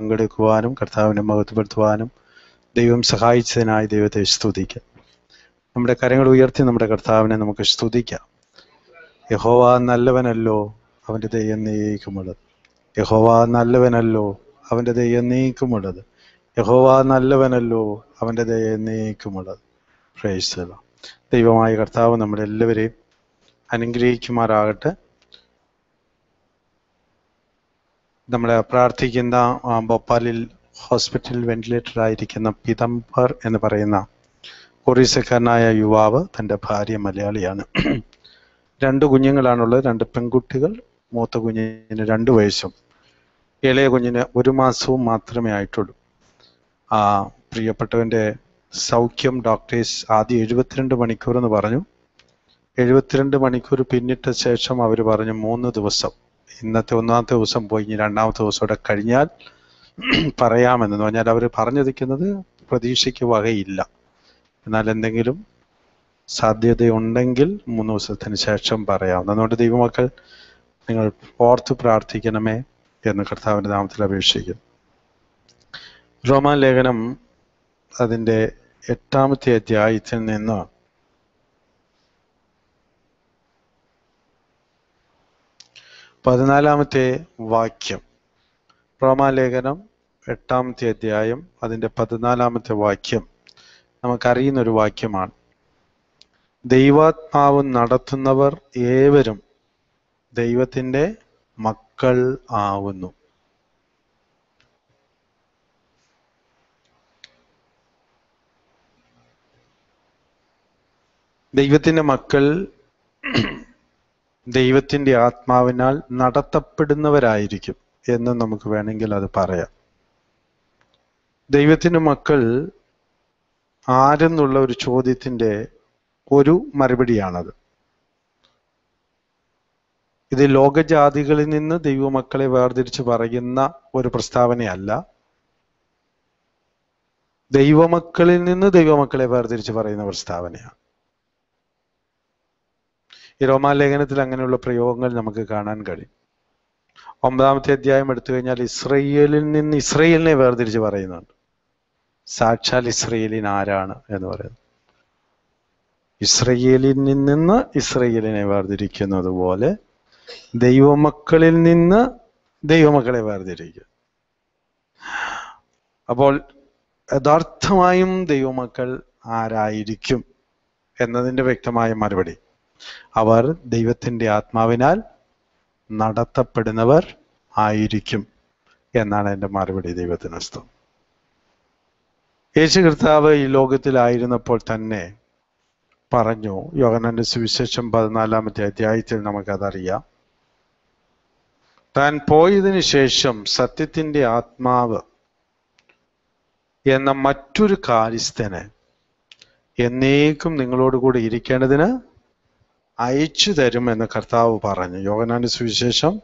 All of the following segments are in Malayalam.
പങ്കെടുക്കുവാനും കർത്താവിനെ മഹത്വപ്പെടുത്തുവാനും ദൈവം സഹായിച്ചതിനായി ദൈവത്തെ സ്തുതിക്കാം. നമ്മുടെ കരങ്ങൾ ഉയർത്തി നമ്മുടെ കർത്താവിനെ നമുക്ക് സ്തുതിക്കാം. യഹോവ നല്ലവനല്ലോ അവന്റെ ദൈവം നീക്കുമുള്ളത്. യഹോവ നല്ലവനല്ലോ അവന്റെ ദൈവം നീക്കുമുള്ളത്. യഹോവ നല്ലവനല്ലോ അവന്റെ ദൈവം നീക്കുമുള്ളത്. പ്രേസ്തല ദൈവമായ കർത്താവ് നമ്മളെല്ലാവരെയും അനുഗ്രഹിക്കുമാറാകട്ടെ. നമ്മളെ പ്രാർത്ഥിക്കുന്ന ഭോപ്പാലിൽ ഹോസ്പിറ്റൽ വെന്റിലേറ്റർ ആയിരിക്കുന്ന പിതംബർ എന്ന് പറയുന്ന ഒറീസക്കാരനായ യുവാവ് തന്റെ ഭാര്യ മലയാളിയാണ്. രണ്ട് കുഞ്ഞുങ്ങളാണുള്ളത്. രണ്ട് പെൺകുട്ടികൾ മൂത്ത കുഞ്ഞിന് രണ്ട് വയസ്സും. ഇളയ കുഞ്ഞിന് ഒരു മാസവും മാത്രമേ ആയിട്ടുള്ളൂ. ആ പ്രിയപ്പെട്ടവന്റെ സൗഖ്യം ഡോക്ടേഴ്സ് ആദ്യം എഴുപത്തിരണ്ട് മണിക്കൂർ എന്ന് പറഞ്ഞു. എഴുപത്തിരണ്ട് മണിക്കൂർ പിന്നിട്ട ശേഷം അവർ പറഞ്ഞു മൂന്ന് ദിവസം. ഇന്നത്തെ ഒന്നാമത്തെ ദിവസം പോയി ഇനി രണ്ടാമത്തെ ദിവസം ഇവിടെ കഴിഞ്ഞാൽ പറയാമെന്ന് പറഞ്ഞാൽ അവർ പറഞ്ഞിരിക്കുന്നത് പ്രതീക്ഷയ്ക്ക് വകയില്ല. എന്നാൽ എന്തെങ്കിലും സാധ്യതയുണ്ടെങ്കിൽ മൂന്ന് ദിവസത്തിന് ശേഷം പറയാം അതുകൊണ്ട് ദൈവമക്കൾ നിങ്ങൾ ഓർത്ത് പ്രാർത്ഥിക്കണമേ എന്ന് കർത്താവിന്റെ നാമത്തിൽ അപേക്ഷിക്കും റോമാലേഖനം അതിന്റെ എട്ടാമത്തെ അധ്യായത്തിൽ നിന്ന് പതിനാലാമത്തെ വാക്യം. റോമാലേഖനം എട്ടാമത്തെ അധ്യായം അതിന്റെ പതിനാലാമത്തെ വാക്യം നമുക്കറിയുന്ന ഒരു വാക്യമാണ്. ദൈവാത്മാവ് നടത്തുന്നവർ ഏവരും ദൈവത്തിന്റെ മക്കൾ ആവുന്നു. ദൈവത്തിന്റെ മക്കൾ ദൈവത്തിന്റെ ആത്മാവിനാൽ നടത്തപ്പെടുന്നവരായിരിക്കും എന്ന് നമുക്ക് വേണമെങ്കിൽ അത് പറയാം. ദൈവത്തിന്റെ മക്കൾ ആരെന്നുള്ള ഒരു ചോദ്യത്തിന്റെ ഒരു മറുപടിയാണത്. ഇത് ലോകജാതികളിൽ നിന്ന് ദൈവമക്കളെ വേർതിരിച്ച് പറയുന്ന ഒരു പ്രസ്താവനയല്ല. ദൈവമക്കളിൽ നിന്ന് ദൈവമക്കളെ വേർതിരിച്ച് പറയുന്ന പ്രസ്താവനയാണ്. ഈ റോമാലേഖനത്തിൽ അങ്ങനെയുള്ള പ്രയോഗങ്ങൾ നമുക്ക് കാണാൻ കഴിയും. ഒമ്പതാമത്തെ അധ്യായം എടുത്തു കഴിഞ്ഞാൽ ഇസ്രയേലിൽ നിന്ന് ഇസ്രയേലിനെ വേർതിരിച്ച് പറയുന്നുണ്ട്. സാക്ഷാൽ ഇസ്രയേലിൻ ആരാണ് എന്ന് പറയുന്നത് ഇസ്രയേലിൽ നിന്ന് ഇസ്രയേലിനെ വേർതിരിക്കുന്നത് പോലെ ദൈവമക്കളിൽ നിന്ന് ദൈവമക്കളെ വേർതിരിക്കുക. അപ്പോൾ യഥാർത്ഥമായും ദൈവമക്കൾ ആരായിരിക്കും എന്നതിന്റെ വ്യക്തമായ മറുപടി. അവർ ദൈവത്തിന്റെ ആത്മാവിനാൽ നടത്തപ്പെടുന്നവർ ആയിരിക്കും എന്നാണ് എന്റെ മറുപടി ദൈവത്തിന് സ്തം യേശു കർത്താവ് ഈ ലോകത്തിലായിരുന്നപ്പോൾ തന്നെ പറഞ്ഞു യോഗനന്റെ സുവിശേഷം പതിനാലാമത്തെ അധ്യായത്തിൽ നമുക്കതറിയാം. താൻ പോയതിനു ശേഷം സത്യത്തിന്റെ ആത്മാവ് എന്ന മറ്റൊരു കാര്യസ്ഥന് എന്നേക്കും നിങ്ങളോട് കൂടെ ഇരിക്കേണ്ടതിന് അയച്ചു എന്ന് കർത്താവ് പറഞ്ഞു. യോഗനാന്റെ സുവിശേഷം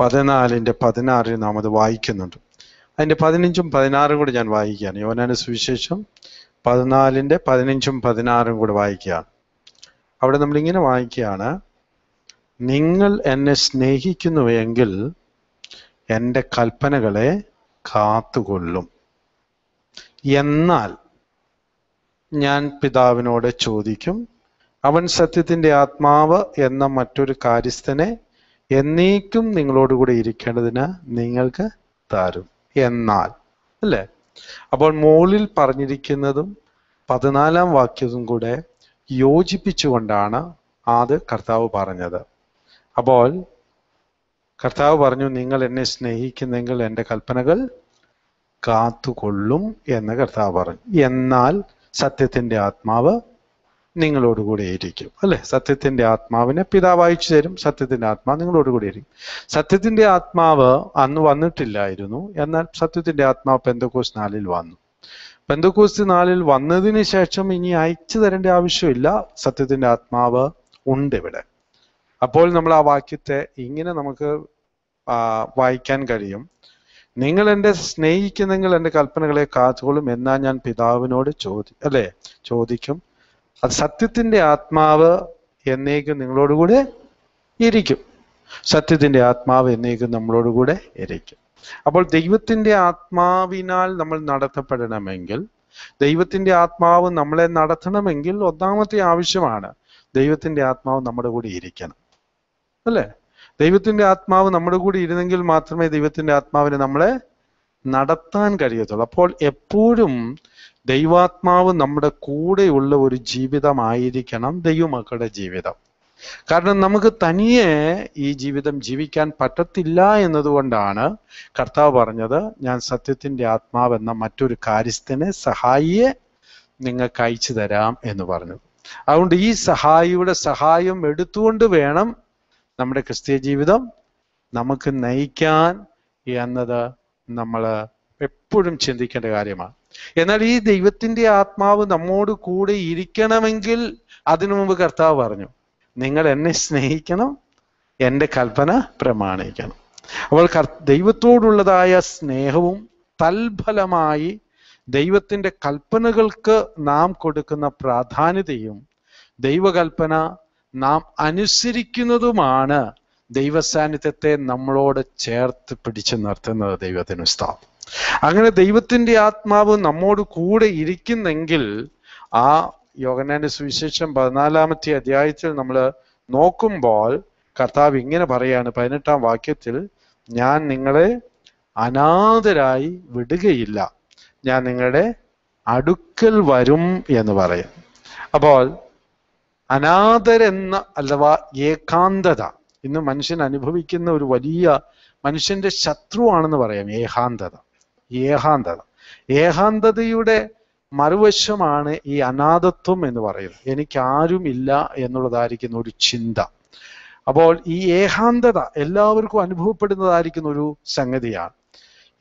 പതിനാലിന്റെ പതിനാറിൽ നാം അത് വായിക്കുന്നുണ്ട്. അതിന്റെ പതിനഞ്ചും പതിനാറും കൂടി ഞാൻ വായിക്കുകയാണ്. യോഗനാന്റെ സുവിശേഷം പതിനാലിന്റെ പതിനഞ്ചും പതിനാറും കൂടി വായിക്കുകയാണ്. അവിടെ നമ്മളിങ്ങനെ വായിക്കുകയാണ്. നിങ്ങൾ എന്നെ സ്നേഹിക്കുന്നുവെങ്കിൽ എന്റെ കൽപ്പനകളെ കാത്തുകൊള്ളും. എന്നാൽ ഞാൻ പിതാവിനോട് ചോദിക്കും അവൻ സത്യത്തിന്റെ ആത്മാവ് എന്ന മറ്റൊരു കാര്യസ്ഥനെ എന്നേക്കും നിങ്ങളോടുകൂടെ ഇരിക്കേണ്ടതിന് നിങ്ങൾക്ക് തരും. എന്നാൽ അല്ലേ? അപ്പോൾ മുകളിൽ പറഞ്ഞിരിക്കുന്നതും പതിനാലാം വാക്യവും കൂടെ യോജിപ്പിച്ചുകൊണ്ടാണ് അത് കർത്താവ് പറഞ്ഞത്. അപ്പോൾ കർത്താവ് പറഞ്ഞു നിങ്ങൾ എന്നെ സ്നേഹിക്കുന്നെങ്കിൽ എന്റെ കൽപ്പനകൾ കാത്തുകൊള്ളും എന്ന് കർത്താവ് പറഞ്ഞു. എന്നാൽ സത്യത്തിന്റെ ആത്മാവ് നിങ്ങളോടുകൂടെ ഇരിക്കും അല്ലെ? സത്യത്തിന്റെ ആത്മാവിനെ പിതാവ് അയച്ചു തരും. സത്യത്തിന്റെ ആത്മാവ് നിങ്ങളോടുകൂടി ഇരിക്കും സത്യത്തിന്റെ ആത്മാവ് അന്ന് വന്നിട്ടില്ലായിരുന്നു. എന്നാൽ സത്യത്തിന്റെ ആത്മാവ് പെന്തക്കോസ് നാലിൽ വന്നു. പെന്തക്കോസ് നാലിൽ വന്നതിന് ശേഷം ഇനി അയച്ചു തരേണ്ട ആവശ്യമില്ല. സത്യത്തിന്റെ ആത്മാവ് ഉണ്ട് ഇവിടെ. അപ്പോൾ നമ്മൾ ആ വാക്യത്തെ ഇങ്ങനെ നമുക്ക് വായിക്കാൻ കഴിയും. നിങ്ങൾ എന്റെ സ്നേഹിക്കുന്നെങ്കിൽ എന്റെ കൽപ്പനകളെ കാത്തുകൊള്ളും എന്നാ ഞാൻ പിതാവിനോട് ചോദി അല്ലേ? ചോദിക്കും. അത് സത്യത്തിന്റെ ആത്മാവ് എന്നേക്കും നിങ്ങളോടുകൂടെ ഇരിക്കും. സത്യത്തിന്റെ ആത്മാവ് എന്നേക്കും നമ്മളോടുകൂടെ ഇരിക്കും. അപ്പോൾ ദൈവത്തിന്റെ ആത്മാവിനാൽ നമ്മൾ നടത്തപ്പെടണമെങ്കിൽ ദൈവത്തിന്റെ ആത്മാവ് നമ്മളെ നടത്തണമെങ്കിൽ ഒന്നാമത്തെ ആവശ്യമാണ് ദൈവത്തിന്റെ ആത്മാവ് നമ്മുടെ കൂടെ ഇരിക്കണം. അല്ലേ? ദൈവത്തിന്റെ ആത്മാവ് നമ്മുടെ കൂടെ ഇരുന്നെങ്കിൽ മാത്രമേ ദൈവത്തിന്റെ ആത്മാവിനെ നമ്മളെ നടത്താൻ കഴിയത്തുള്ളൂ. അപ്പോൾ എപ്പോഴും ദൈവാത്മാവ് നമ്മുടെ കൂടെയുള്ള ഒരു ജീവിതമായിരിക്കണം ദൈവമക്കളുടെ ജീവിതം. കാരണം നമുക്ക് തനിയെ ഈ ജീവിതം ജീവിക്കാൻ പറ്റത്തില്ല എന്നതുകൊണ്ടാണ് കർത്താവ് പറഞ്ഞത് ഞാൻ സത്യത്തിന്റെ ആത്മാവ് എന്ന മറ്റൊരു കാര്യസ്ഥനെ സഹായിയെ നിങ്ങൾക്ക് അയച്ചു തരാം എന്ന് പറഞ്ഞു. അതുകൊണ്ട് ഈ സഹായിയുടെ സഹായം എടുത്തുകൊണ്ട് വേണം നമ്മുടെ ക്രിസ്തീയ ജീവിതം നമുക്ക് നയിക്കാൻ എന്നത് നമ്മൾ എപ്പോഴും ചിന്തിക്കേണ്ട കാര്യമാണ്. എന്നാൽ ഈ ദൈവത്തിന്റെ ആത്മാവ് നമ്മോട് കൂടെ ഇരിക്കണമെങ്കിൽ അതിനു മുമ്പ് കർത്താവ് പറഞ്ഞു നിങ്ങൾ എന്നെ സ്നേഹിക്കണം എന്റെ കൽപ്പന പ്രമാണിക്കണം. കർ- ദൈവത്തോടുള്ളതായ സ്നേഹവും തൽഫലമായി ദൈവത്തിന്റെ കൽപ്പനകൾക്ക് നാം കൊടുക്കുന്ന പ്രാധാന്യതയും ദൈവകൽപ്പന നാം അനുസരിക്കുന്നതുമാണ് ദൈവസാന്നിധ്യത്തെ നമ്മളോട് ചേർത്ത് പിടിച്ചു നിർത്തുന്നത് ദൈവത്തിന് സ്ഥാപം അങ്ങനെ ദൈവത്തിന്റെ ആത്മാവ് നമ്മോട് കൂടെ ഇരിക്കുന്നെങ്കിൽ ആ യോഗനാന്റെ സുവിശേഷം പതിനാലാമത്തെ അധ്യായത്തിൽ നമ്മൾ നോക്കുമ്പോൾ കർത്താവ് ഇങ്ങനെ പറയാണ് പതിനെട്ടാം വാക്യത്തിൽ ഞാൻ നിങ്ങളെ അനാഥരായി വിടുകയില്ല. ഞാൻ നിങ്ങളുടെ അടുക്കൽ വരും എന്ന് പറയും. അപ്പോൾ അനാഥരെന്ന അഥവാ ഏകാന്തത ഇന്ന് മനുഷ്യൻ അനുഭവിക്കുന്ന ഒരു വലിയ മനുഷ്യന്റെ ശത്രുവാണെന്ന് പറയാം ഏകാന്തത. ഏകാന്തത. ഏകാന്തതയുടെ മറുവശമാണ് ഈ അനാഥത്വം എന്ന് പറയുന്നത്. എനിക്ക് ആരുമില്ല എന്നുള്ളതായിരിക്കുന്ന ഒരു ചിന്ത. അപ്പോൾ ഈ ഏകാന്തത എല്ലാവർക്കും അനുഭവപ്പെടുന്നതായിരിക്കുന്ന ഒരു സംഗതിയാണ്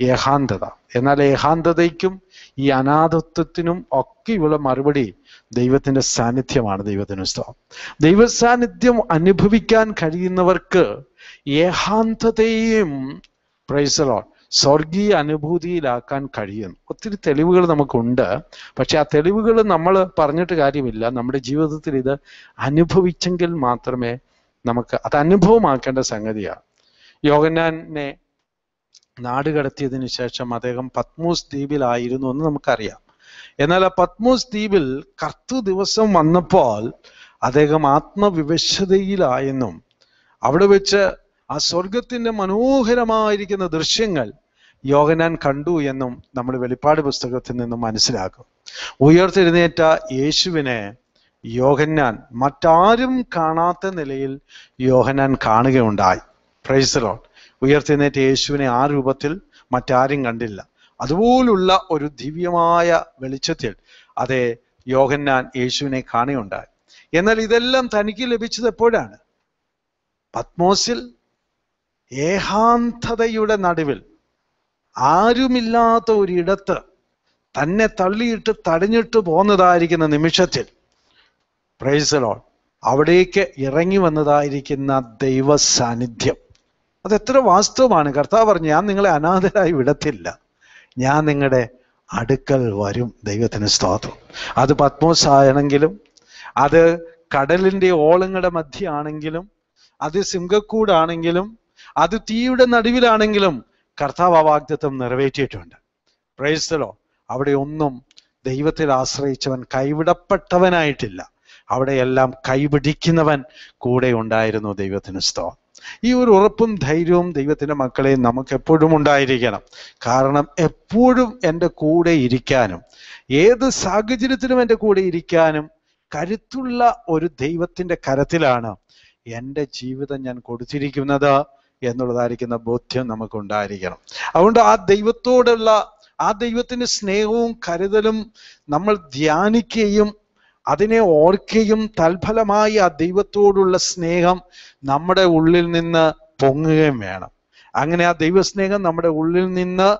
ഏകാന്തത. എന്നാൽ ഏകാന്തതയ്ക്കും ഈ അനാഥത്വത്തിനും ഒക്കെയുള്ള മറുപടി ദൈവത്തിന്റെ സാന്നിധ്യമാണ് ദൈവത്തിന് സ്ഥലം ദൈവ സാന്നിധ്യം അനുഭവിക്കാൻ കഴിയുന്നവർക്ക് ഏകാന്തതയും പ്രൈസലോൺ സ്വർഗീയ അനുഭൂതിയിലാക്കാൻ കഴിയുന്നു ഒത്തിരി തെളിവുകൾ നമുക്കുണ്ട്. പക്ഷെ ആ തെളിവുകൾ നമ്മൾ പറഞ്ഞിട്ട് കാര്യമില്ല. നമ്മുടെ ജീവിതത്തിൽ ഇത് അനുഭവിച്ചെങ്കിൽ മാത്രമേ നമുക്ക് അത് അനുഭവമാക്കേണ്ട സംഗതിയാണ് യോഗന്നാനെ നാട് കടത്തിയതിനു ശേഷം അദ്ദേഹം പത്മൂസ് ദ്വീപിലായിരുന്നു എന്ന് നമുക്കറിയാം. എന്നാൽ ആ പത്മൂസ് ദ്വീപിൽ കർത്തു ദിവസം വന്നപ്പോൾ അദ്ദേഹം ആത്മവിവശതയിലായെന്നും അവിടെ വെച്ച് ആ സ്വർഗത്തിന്റെ മനോഹരമായിരിക്കുന്ന ദൃശ്യങ്ങൾ യോഗനാൻ കണ്ടു എന്നും നമ്മൾ വെളിപ്പാട് പുസ്തകത്തിൽ നിന്നും മനസ്സിലാക്കും. ഉയർത്തെഴുന്നേറ്റ യേശുവിനെ യോഹന്നാൻ മറ്റാരും കാണാത്ത നിലയിൽ യോഹന്നാൻ കാണുകയുണ്ടായി. പ്രൈസറോൺ ഉയർത്തെഴുന്നേറ്റ യേശുവിനെ ആ രൂപത്തിൽ മറ്റാരും കണ്ടില്ല. അതുപോലുള്ള ഒരു ദിവ്യമായ വെളിച്ചത്തിൽ അതെ യോഹന്നാൻ യേശുവിനെ കാണുകയുണ്ടായി. എന്നാൽ ഇതെല്ലാം തനിക്ക് ലഭിച്ചത് എപ്പോഴാണ്? പത്മോസിൽ ഏകാന്തതയുടെ നടുവിൽ. ആരുമില്ലാത്ത ഒരിടത്ത് തന്നെ തള്ളിയിട്ട് തടഞ്ഞിട്ട് പോന്നതായിരിക്കുന്ന നിമിഷത്തിൽ പ്രൈസലോൺ അവിടേക്ക് ഇറങ്ങി വന്നതായിരിക്കുന്ന ദൈവ സാന്നിധ്യം അതെത്ര വാസ്തവമാണ്. കർത്താവ് പറഞ്ഞു ഞാൻ നിങ്ങളെ അനാഥരായി വിടത്തില്ല. ഞാൻ നിങ്ങളുടെ അടുക്കൽ വരും. ദൈവത്തിന് സ്തോത്രം. അത് പത്മോസായണെങ്കിലും അത് കടലിന്റെ ഓളങ്ങളുടെ മധ്യയാണെങ്കിലും അത് സിംഹക്കൂടാണെങ്കിലും അത് തീയുടെ നടുവിലാണെങ്കിലും കർത്താവ് വാഗ്ദത്വം നിറവേറ്റിയിട്ടുണ്ട്. പ്രേസ്തലോ അവിടെ ഒന്നും ദൈവത്തിൽ ആശ്രയിച്ചവൻ കൈവിടപ്പെട്ടവനായിട്ടില്ല. അവിടെയെല്ലാം കൈപിടിക്കുന്നവൻ കൂടെ ഉണ്ടായിരുന്നു ദൈവത്തിന് സ്തോ ഈ ഒരു ഉറപ്പും ധൈര്യവും ദൈവത്തിന്റെ മക്കളെ നമുക്ക് എപ്പോഴും ഉണ്ടായിരിക്കണം. കാരണം എപ്പോഴും എന്റെ കൂടെ ഇരിക്കാനും ഏത് സാഹചര്യത്തിലും എന്റെ കൂടെ ഇരിക്കാനും കരുത്തുള്ള ഒരു ദൈവത്തിന്റെ കരത്തിലാണ് എന്റെ ജീവിതം ഞാൻ കൊടുത്തിരിക്കുന്നത്. എന്നുള്ളതായിരിക്കുന്ന ബോധ്യം നമുക്ക് ഉണ്ടായിരിക്കണം അതുകൊണ്ട് ആ ദൈവത്തോടുള്ള ആ ദൈവത്തിന്റെ സ്നേഹവും കരുതലും നമ്മൾ ധ്യാനിക്കുകയും അതിനെ ഓർക്കുകയും തൽഫലമായി ആ ദൈവത്തോടുള്ള സ്നേഹം നമ്മുടെ ഉള്ളിൽ നിന്ന് പൊങ്ങുകയും വേണം. അങ്ങനെ ആ ദൈവസ്നേഹം നമ്മുടെ ഉള്ളിൽ നിന്ന്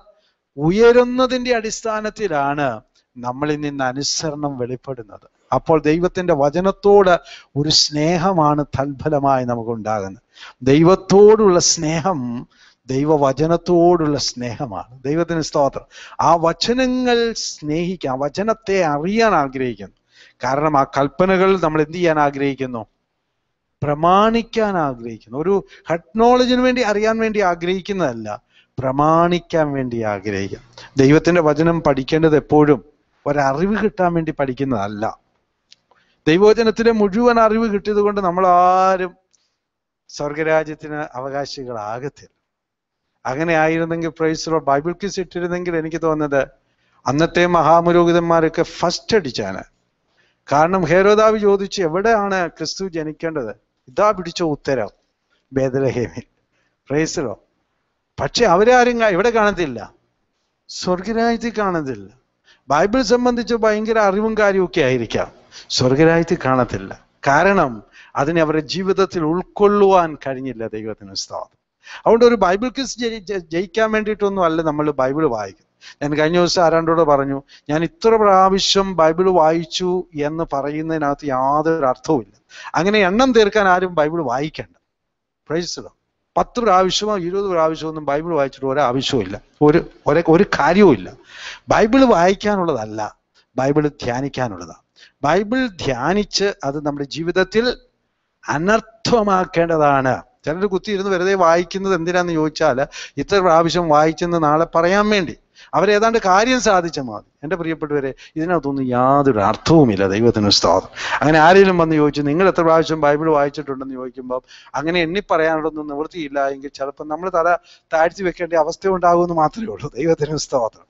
ഉയരുന്നതിന്റെ അടിസ്ഥാനത്തിലാണ് നമ്മളിൽ നിന്ന് അനുസരണം വെളിപ്പെടുന്നത്. അപ്പോൾ ദൈവത്തിന്റെ വചനത്തോട് ഒരു സ്നേഹമാണ് തൽഫലമായി നമുക്കുണ്ടാകുന്നത്. ദൈവത്തോടുള്ള സ്നേഹം ദൈവവചനത്തോടുള്ള സ്നേഹമാണ്. ദൈവത്തിന് സ്തോത്രം. ആ വചനങ്ങൾ സ്നേഹിക്കാൻ വചനത്തെ അറിയാൻ ആഗ്രഹിക്കുന്നു. കാരണം ആ കൽപ്പനകൾ നമ്മൾ എന്ത് ചെയ്യാൻ ആഗ്രഹിക്കുന്നു? പ്രമാണിക്കാൻ ആഗ്രഹിക്കുന്നു. ഒരു ഹെഡ് നോളജിന് വേണ്ടി അറിയാൻ വേണ്ടി ആഗ്രഹിക്കുന്നതല്ല പ്രമാണിക്കാൻ വേണ്ടി ആഗ്രഹിക്കുക. ദൈവത്തിന്റെ വചനം പഠിക്കേണ്ടത് എപ്പോഴും ഒരറിവ് കിട്ടാൻ വേണ്ടി പഠിക്കുന്നതല്ല. ദൈവവചനത്തിലെ മുഴുവൻ അറിവ് കിട്ടിയത് കൊണ്ട് നമ്മൾ ആരും സ്വർഗരാജ്യത്തിന് അവകാശികളാകത്തില്ല. അങ്ങനെ ആയിരുന്നെങ്കിൽ പ്രൈസറോ ബൈബിൾ കിസ് ഇട്ടിരുന്നെങ്കിൽ എനിക്ക് തോന്നുന്നത് അന്നത്തെ മഹാപുരോഹിതന്മാരൊക്കെ ഫസ്റ്റ് അടിച്ചാണ്. കാരണം ഹേരോദാവ് ചോദിച്ചു എവിടെയാണ് ക്രിസ്തു ജനിക്കേണ്ടത്? ഇതാ പിടിച്ച ഉത്തരം ബേദലഹേമിൽ പ്രൈസറോ പക്ഷെ അവരാരും ഇവിടെ കാണത്തില്ല. സ്വർഗരാജ്യത്തിൽ കാണത്തില്ല. ബൈബിൾ സംബന്ധിച്ച് ഭയങ്കര അറിവും കാര്യമൊക്കെ ആയിരിക്കാം. സ്വർഗരാജ്യത്തിൽ കാണത്തില്ല. കാരണം അതിനെ അവരുടെ ജീവിതത്തിൽ ഉൾക്കൊള്ളുവാൻ കഴിഞ്ഞില്ല ദൈവത്തിന് സ്തോത്രം. അതുകൊണ്ട് ഒരു ബൈബിൾ ക്വിസ് ജയി- ജയി- ജയിക്കാൻ വേണ്ടിയിട്ടൊന്നും അല്ല നമ്മൾ ബൈബിൾ വായിക്കുന്നത്. ഞാൻ കഴിഞ്ഞ ദിവസം ആരാണ്ടോട് പറഞ്ഞു ഞാൻ ഇത്ര പ്രാവശ്യം ബൈബിൾ വായിച്ചു എന്ന് പറയുന്നതിനകത്ത് യാതൊരു അർത്ഥവുമില്ല അങ്ങനെ എണ്ണം തീർക്കാൻ ആരും ബൈബിൾ വായിക്കണ്ട. പ്രൈസലോ പത്ത് പ്രാവശ്യമോ ഇരുപത് പ്രാവശ്യമോ ഒന്നും ബൈബിൾ വായിച്ചിട്ട് ഒരാവശ്യവുമില്ല ഒരു ഒരു ഒരു കാര്യവുമില്ല ബൈബിൾ വായിക്കാനുള്ളതല്ല ബൈബിൾ ധ്യാനിക്കാനുള്ളതാണ്. ബൈബിൾ ധ്യാനിച്ച് അത് നമ്മുടെ ജീവിതത്തിൽ അനർത്ഥമാക്കേണ്ടതാണ്. ചിലർ കുത്തിയിരുന്ന് വെറുതെ വായിക്കുന്നത് എന്തിനാന്ന് ചോദിച്ചാൽ ഇത്ര പ്രാവശ്യം വായിച്ചെന്ന് നാളെ പറയാൻ വേണ്ടി. അവരേതാണ്ട് കാര്യം സാധിച്ച മതി എന്റെ പ്രിയപ്പെട്ടവരെ ഇതിനകത്തൊന്നും യാതൊരു അർത്ഥവുമില്ല ദൈവത്തിന് സ്തോത്രം. അങ്ങനെ ആരെങ്കിലും വന്ന് ചോദിച്ചു നിങ്ങൾ എത്ര പ്രാവശ്യം ബൈബിൾ വായിച്ചിട്ടുണ്ടെന്ന് ചോദിക്കുമ്പോൾ അങ്ങനെ എണ്ണി പറയാനുള്ളൊന്നും നിവൃത്തിയില്ല എങ്കിൽ ചിലപ്പോൾ നമ്മൾ തല താഴ്ത്തി വെക്കേണ്ട അവസ്ഥ ഉണ്ടാകുമെന്ന് മാത്രമേ ഉള്ളൂ. ദൈവത്തിന് സ്തോത്രം.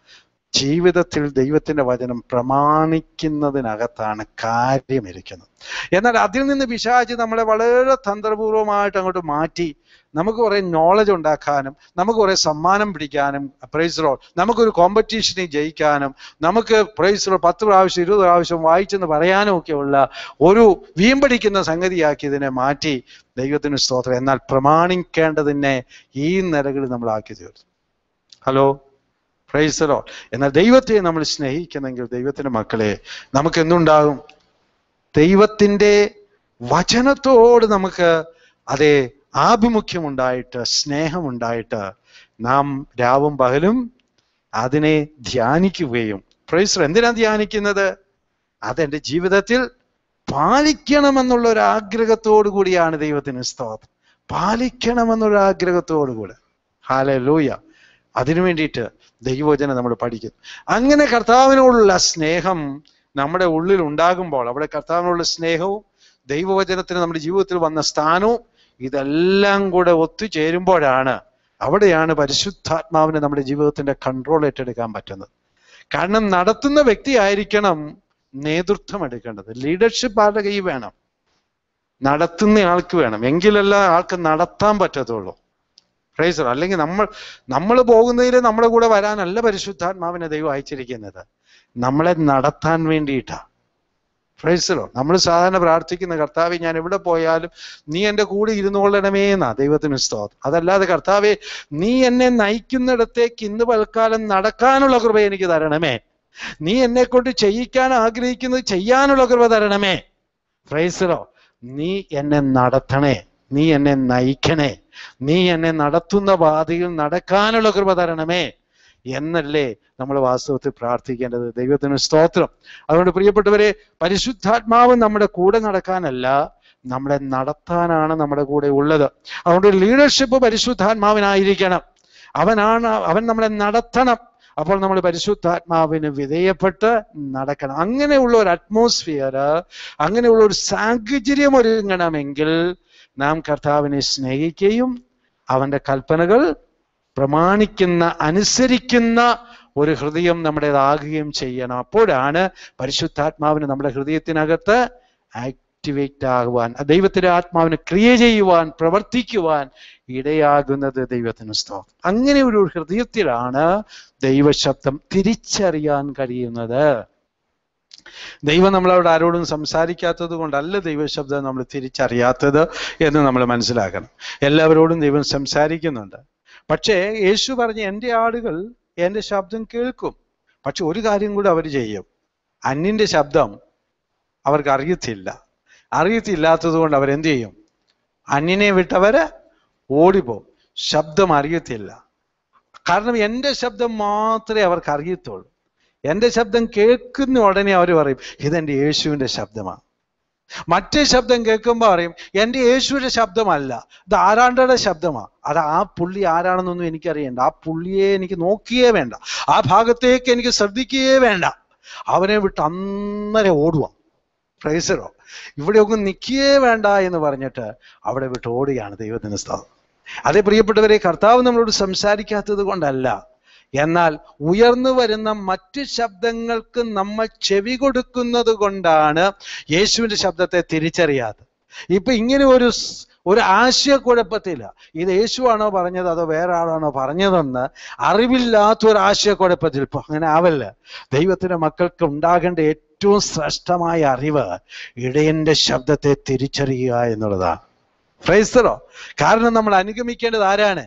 ജീവിതത്തിൽ ദൈവത്തിന്റെ വചനം പ്രമാണിക്കുന്നതിനകത്താണ് കാര്യമിരിക്കുന്നത്. എന്നാൽ അതിൽ നിന്ന് വിശാജ് നമ്മളെ വളരെ തന്ത്രപൂർവമായിട്ട് അങ്ങോട്ട് മാറ്റി നമുക്ക് കുറെ നോളജ് ഉണ്ടാക്കാനും നമുക്ക് കുറെ സമ്മാനം പിടിക്കാനും പ്രൈസ് റോൾ നമുക്കൊരു കോമ്പറ്റീഷനിൽ ജയിക്കാനും നമുക്ക് പ്രൈസ് റോൾ പത്ത് പ്രാവശ്യം ഇരുപത് പ്രാവശ്യം വായിച്ചെന്ന് പറയാനും ഒക്കെയുള്ള ഒരു വീമ്പടിക്കുന്ന സംഗതിയാക്കി ഇതിനെ മാറ്റി ദൈവത്തിന് സ്തോത്രം. എന്നാൽ പ്രമാണിക്കേണ്ടതിനെ ഈ നിലകളിൽ നമ്മൾ ആക്കി തീർത്തു ഹലോ പ്രൈസലോ എന്നാൽ ദൈവത്തെ നമ്മൾ സ്നേഹിക്കുന്നെങ്കിൽ ദൈവത്തിന്റെ മക്കളെ നമുക്ക് എന്തുണ്ടാകും? ദൈവത്തിന്റെ വചനത്തോട് നമുക്ക് അതേ ആഭിമുഖ്യമുണ്ടായിട്ട് സ്നേഹമുണ്ടായിട്ട് നാം രാവും പകലും അതിനെ ധ്യാനിക്കുകയും പ്രൈസർ എന്തിനാ ധ്യാനിക്കുന്നത്? അതെന്റെ ജീവിതത്തിൽ പാലിക്കണമെന്നുള്ള ഒരു ആഗ്രഹത്തോടു കൂടിയാണ് ദൈവത്തിന് സ്തോത്രം. പാലിക്കണമെന്നുള്ള ആഗ്രഹത്തോടു കൂടെ. ഹാല ലൂയ അതിനു വേണ്ടിയിട്ട് ദൈവവചനം നമ്മൾ പഠിക്കുന്നു. അങ്ങനെ കർത്താവിനോടുള്ള സ്നേഹം നമ്മുടെ ഉള്ളിൽ ഉണ്ടാകുമ്പോൾ അവിടെ കർത്താവിനോടുള്ള സ്നേഹവും ദൈവവചനത്തിന് നമ്മുടെ ജീവിതത്തിൽ വന്ന സ്ഥാനവും ഇതെല്ലാം കൂടെ ഒത്തുചേരുമ്പോഴാണ് അവിടെയാണ് പരിശുദ്ധാത്മാവിനെ നമ്മുടെ ജീവിതത്തിന്റെ കൺട്രോൾ ഏറ്റെടുക്കാൻ പറ്റുന്നത്. കാരണം നടത്തുന്ന വ്യക്തി ആയിരിക്കണം നേതൃത്വം എടുക്കേണ്ടത്. ലീഡർഷിപ്പ് ആരുടെ കൈ വേണം? നടത്തുന്ന ആൾക്ക് വേണം. എങ്കിലല്ല ആൾക്ക് നടത്താൻ പറ്റത്തുള്ളൂ. പ്രൈസർ അല്ലെങ്കിൽ നമ്മൾ നമ്മൾ പോകുന്നതിൽ നമ്മുടെ കൂടെ വരാനല്ല പരിശുദ്ധാത്മാവിനെ ദൈവം അയച്ചിരിക്കുന്നത്. നമ്മളെ നടത്താൻ വേണ്ടിയിട്ടാ. പ്രൈസറോ നമ്മൾ സാധാരണ പ്രാർത്ഥിക്കുന്ന കർത്താവെ ഞാൻ എവിടെ പോയാലും നീ എന്റെ കൂടെ ഇരുന്നു കൊള്ളണമേ എന്നാ ദൈവത്തിന് സ്തോത്രം. അതല്ലാതെ കർത്താവെ നീ എന്നെ നയിക്കുന്നിടത്തേക്ക് ഇന്ന് പൽക്കാലം നടക്കാനുള്ള കൃപ എനിക്ക് തരണമേ. നീ എന്നെ കൊണ്ട് ചെയ്യിക്കാൻ ആഗ്രഹിക്കുന്നത് ചെയ്യാനുള്ള കൃപ തരണമേ. പ്രൈസറോ നീ എന്നെ നടത്തണേ. നീ എന്നെ നയിക്കണേ. നീ എന്നെ നടത്തുന്ന പാതയിൽ നടക്കാനുള്ള കൃപ തരണമേ എന്നല്ലേ നമ്മൾ വാസ്തവത്തിൽ പ്രാർത്ഥിക്കേണ്ടത്. ദൈവത്തിന് സ്തോത്രം. അതുകൊണ്ട് പ്രിയപ്പെട്ടവരെ പരിശുദ്ധാത്മാവ് നമ്മുടെ കൂടെ നടക്കാനല്ല നമ്മളെ നടത്താനാണ് നമ്മുടെ കൂടെ ഉള്ളത്. അതുകൊണ്ട് ലീഡർഷിപ്പ് പരിശുദ്ധാത്മാവിനായിരിക്കണം. അവനാണ് അവൻ നമ്മളെ നടത്തണം. അപ്പോൾ നമ്മൾ പരിശുദ്ധാത്മാവിന് വിധേയപ്പെട്ട് നടക്കണം. അങ്ങനെയുള്ള ഒരു അറ്റ്മോസ്ഫിയർ അങ്ങനെയുള്ള ഒരു സാഹചര്യം ഒരുങ്ങണമെങ്കിൽ നാം കർത്താവിനെ സ്നേഹിക്കുകയും അവന്റെ കൽപ്പനകൾ പ്രമാണിക്കുന്ന അനുസരിക്കുന്ന ഒരു ഹൃദയം നമ്മുടേതാകുകയും ചെയ്യണം. അപ്പോഴാണ് പരിശുദ്ധാത്മാവിന് നമ്മുടെ ഹൃദയത്തിനകത്ത് ആക്ടിവേറ്റ് ആകുവാൻ ദൈവത്തിന്റെ ആത്മാവിന് ക്രിയ ചെയ്യുവാൻ പ്രവർത്തിക്കുവാൻ ഇടയാകുന്നത് ദൈവത്തിന് സ്തോത്രം. അങ്ങനെ ഒരു ഹൃദയത്തിലാണ് ദൈവശബ്ദം തിരിച്ചറിയാൻ കഴിയുന്നത്. ദൈവം നമ്മളവിടെ ആരോടും സംസാരിക്കാത്തത് കൊണ്ടല്ല ദൈവശബ്ദം നമ്മൾ തിരിച്ചറിയാത്തത് എന്ന് നമ്മൾ മനസ്സിലാക്കണം. എല്ലാവരോടും ദൈവം സംസാരിക്കുന്നുണ്ട്. പക്ഷേ യേശു പറഞ്ഞ എന്റെ ആടുകൾ എന്റെ ശബ്ദം കേൾക്കും. പക്ഷെ ഒരു കാര്യം കൂടെ അവർ ചെയ്യും. അന്യന്റെ ശബ്ദം അവർക്ക് അറിയത്തില്ല. അറിയത്തില്ലാത്തത് കൊണ്ട് അവരെന്ത് ചെയ്യും? അന്യനെ വിട്ടവര് ഓടിപ്പോവും ശബ്ദം അറിയത്തില്ല. കാരണം എന്റെ ശബ്ദം മാത്രമേ അവർക്ക് അറിയത്തുള്ളൂ. എന്റെ ശബ്ദം കേൾക്കുന്ന ഉടനെ അവർ പറയും ഇതെന്റെ യേശുവിന്റെ ശബ്ദമാണ് മറ്റേ ശബ്ദം കേൾക്കുമ്പോൾ പറയും എന്റെ യേശുവിന്റെ ശബ്ദമല്ല ഇത് ആരാണ്ടയുടെ ശബ്ദമാണ് അത് ആ പുള്ളി ആരാണെന്നൊന്നും എനിക്കറിയണ്ട ആ പുള്ളിയെ എനിക്ക് നോക്കിയേ വേണ്ട ആ ഭാഗത്തേക്ക് എനിക്ക് ശ്രദ്ധിക്കുകയേ വേണ്ട. അവനെ വിട്ട് അന്നേരെ ഓടുക പ്രൈസറോ ഇവിടെ ഒന്നും നിൽക്കുകയേ വേണ്ട എന്ന് പറഞ്ഞിട്ട് അവിടെ വിട്ട് ഓടുകയാണ് ദൈവത്തിന് സ്ഥലം അതേ പ്രിയപ്പെട്ടവരെ കർത്താവ് നമ്മളോട് സംസാരിക്കാത്തത് കൊണ്ടല്ല എന്നാൽ ഉയർന്നു വരുന്ന മറ്റ് ശബ്ദങ്ങൾക്ക് നമ്മൾ ചെവി കൊടുക്കുന്നത് കൊണ്ടാണ് യേശുവിന്റെ ശബ്ദത്തെ തിരിച്ചറിയാത്തത് ഇപ്പൊ ഇങ്ങനെ ഒരു ഒരു ആശയക്കുഴപ്പത്തില്ല ഇത് യേശുവാണോ പറഞ്ഞത് അതോ വേറെ ആളാണോ പറഞ്ഞതെന്ന് അറിവില്ലാത്ത ഒരു ആശയക്കുഴപ്പത്തിൽ ഇപ്പൊ അങ്ങനെ ആവല്ല? ദൈവത്തിന്റെ മക്കൾക്ക് ഉണ്ടാകേണ്ട ഏറ്റവും ശ്രേഷ്ഠമായ അറിവ് ഇടയന്റെ ശബ്ദത്തെ തിരിച്ചറിയുക എന്നുള്ളതാണ്. ഫ്രൈസറോ കാരണം നമ്മൾ അനുഗമിക്കേണ്ടത് ആരാണ്?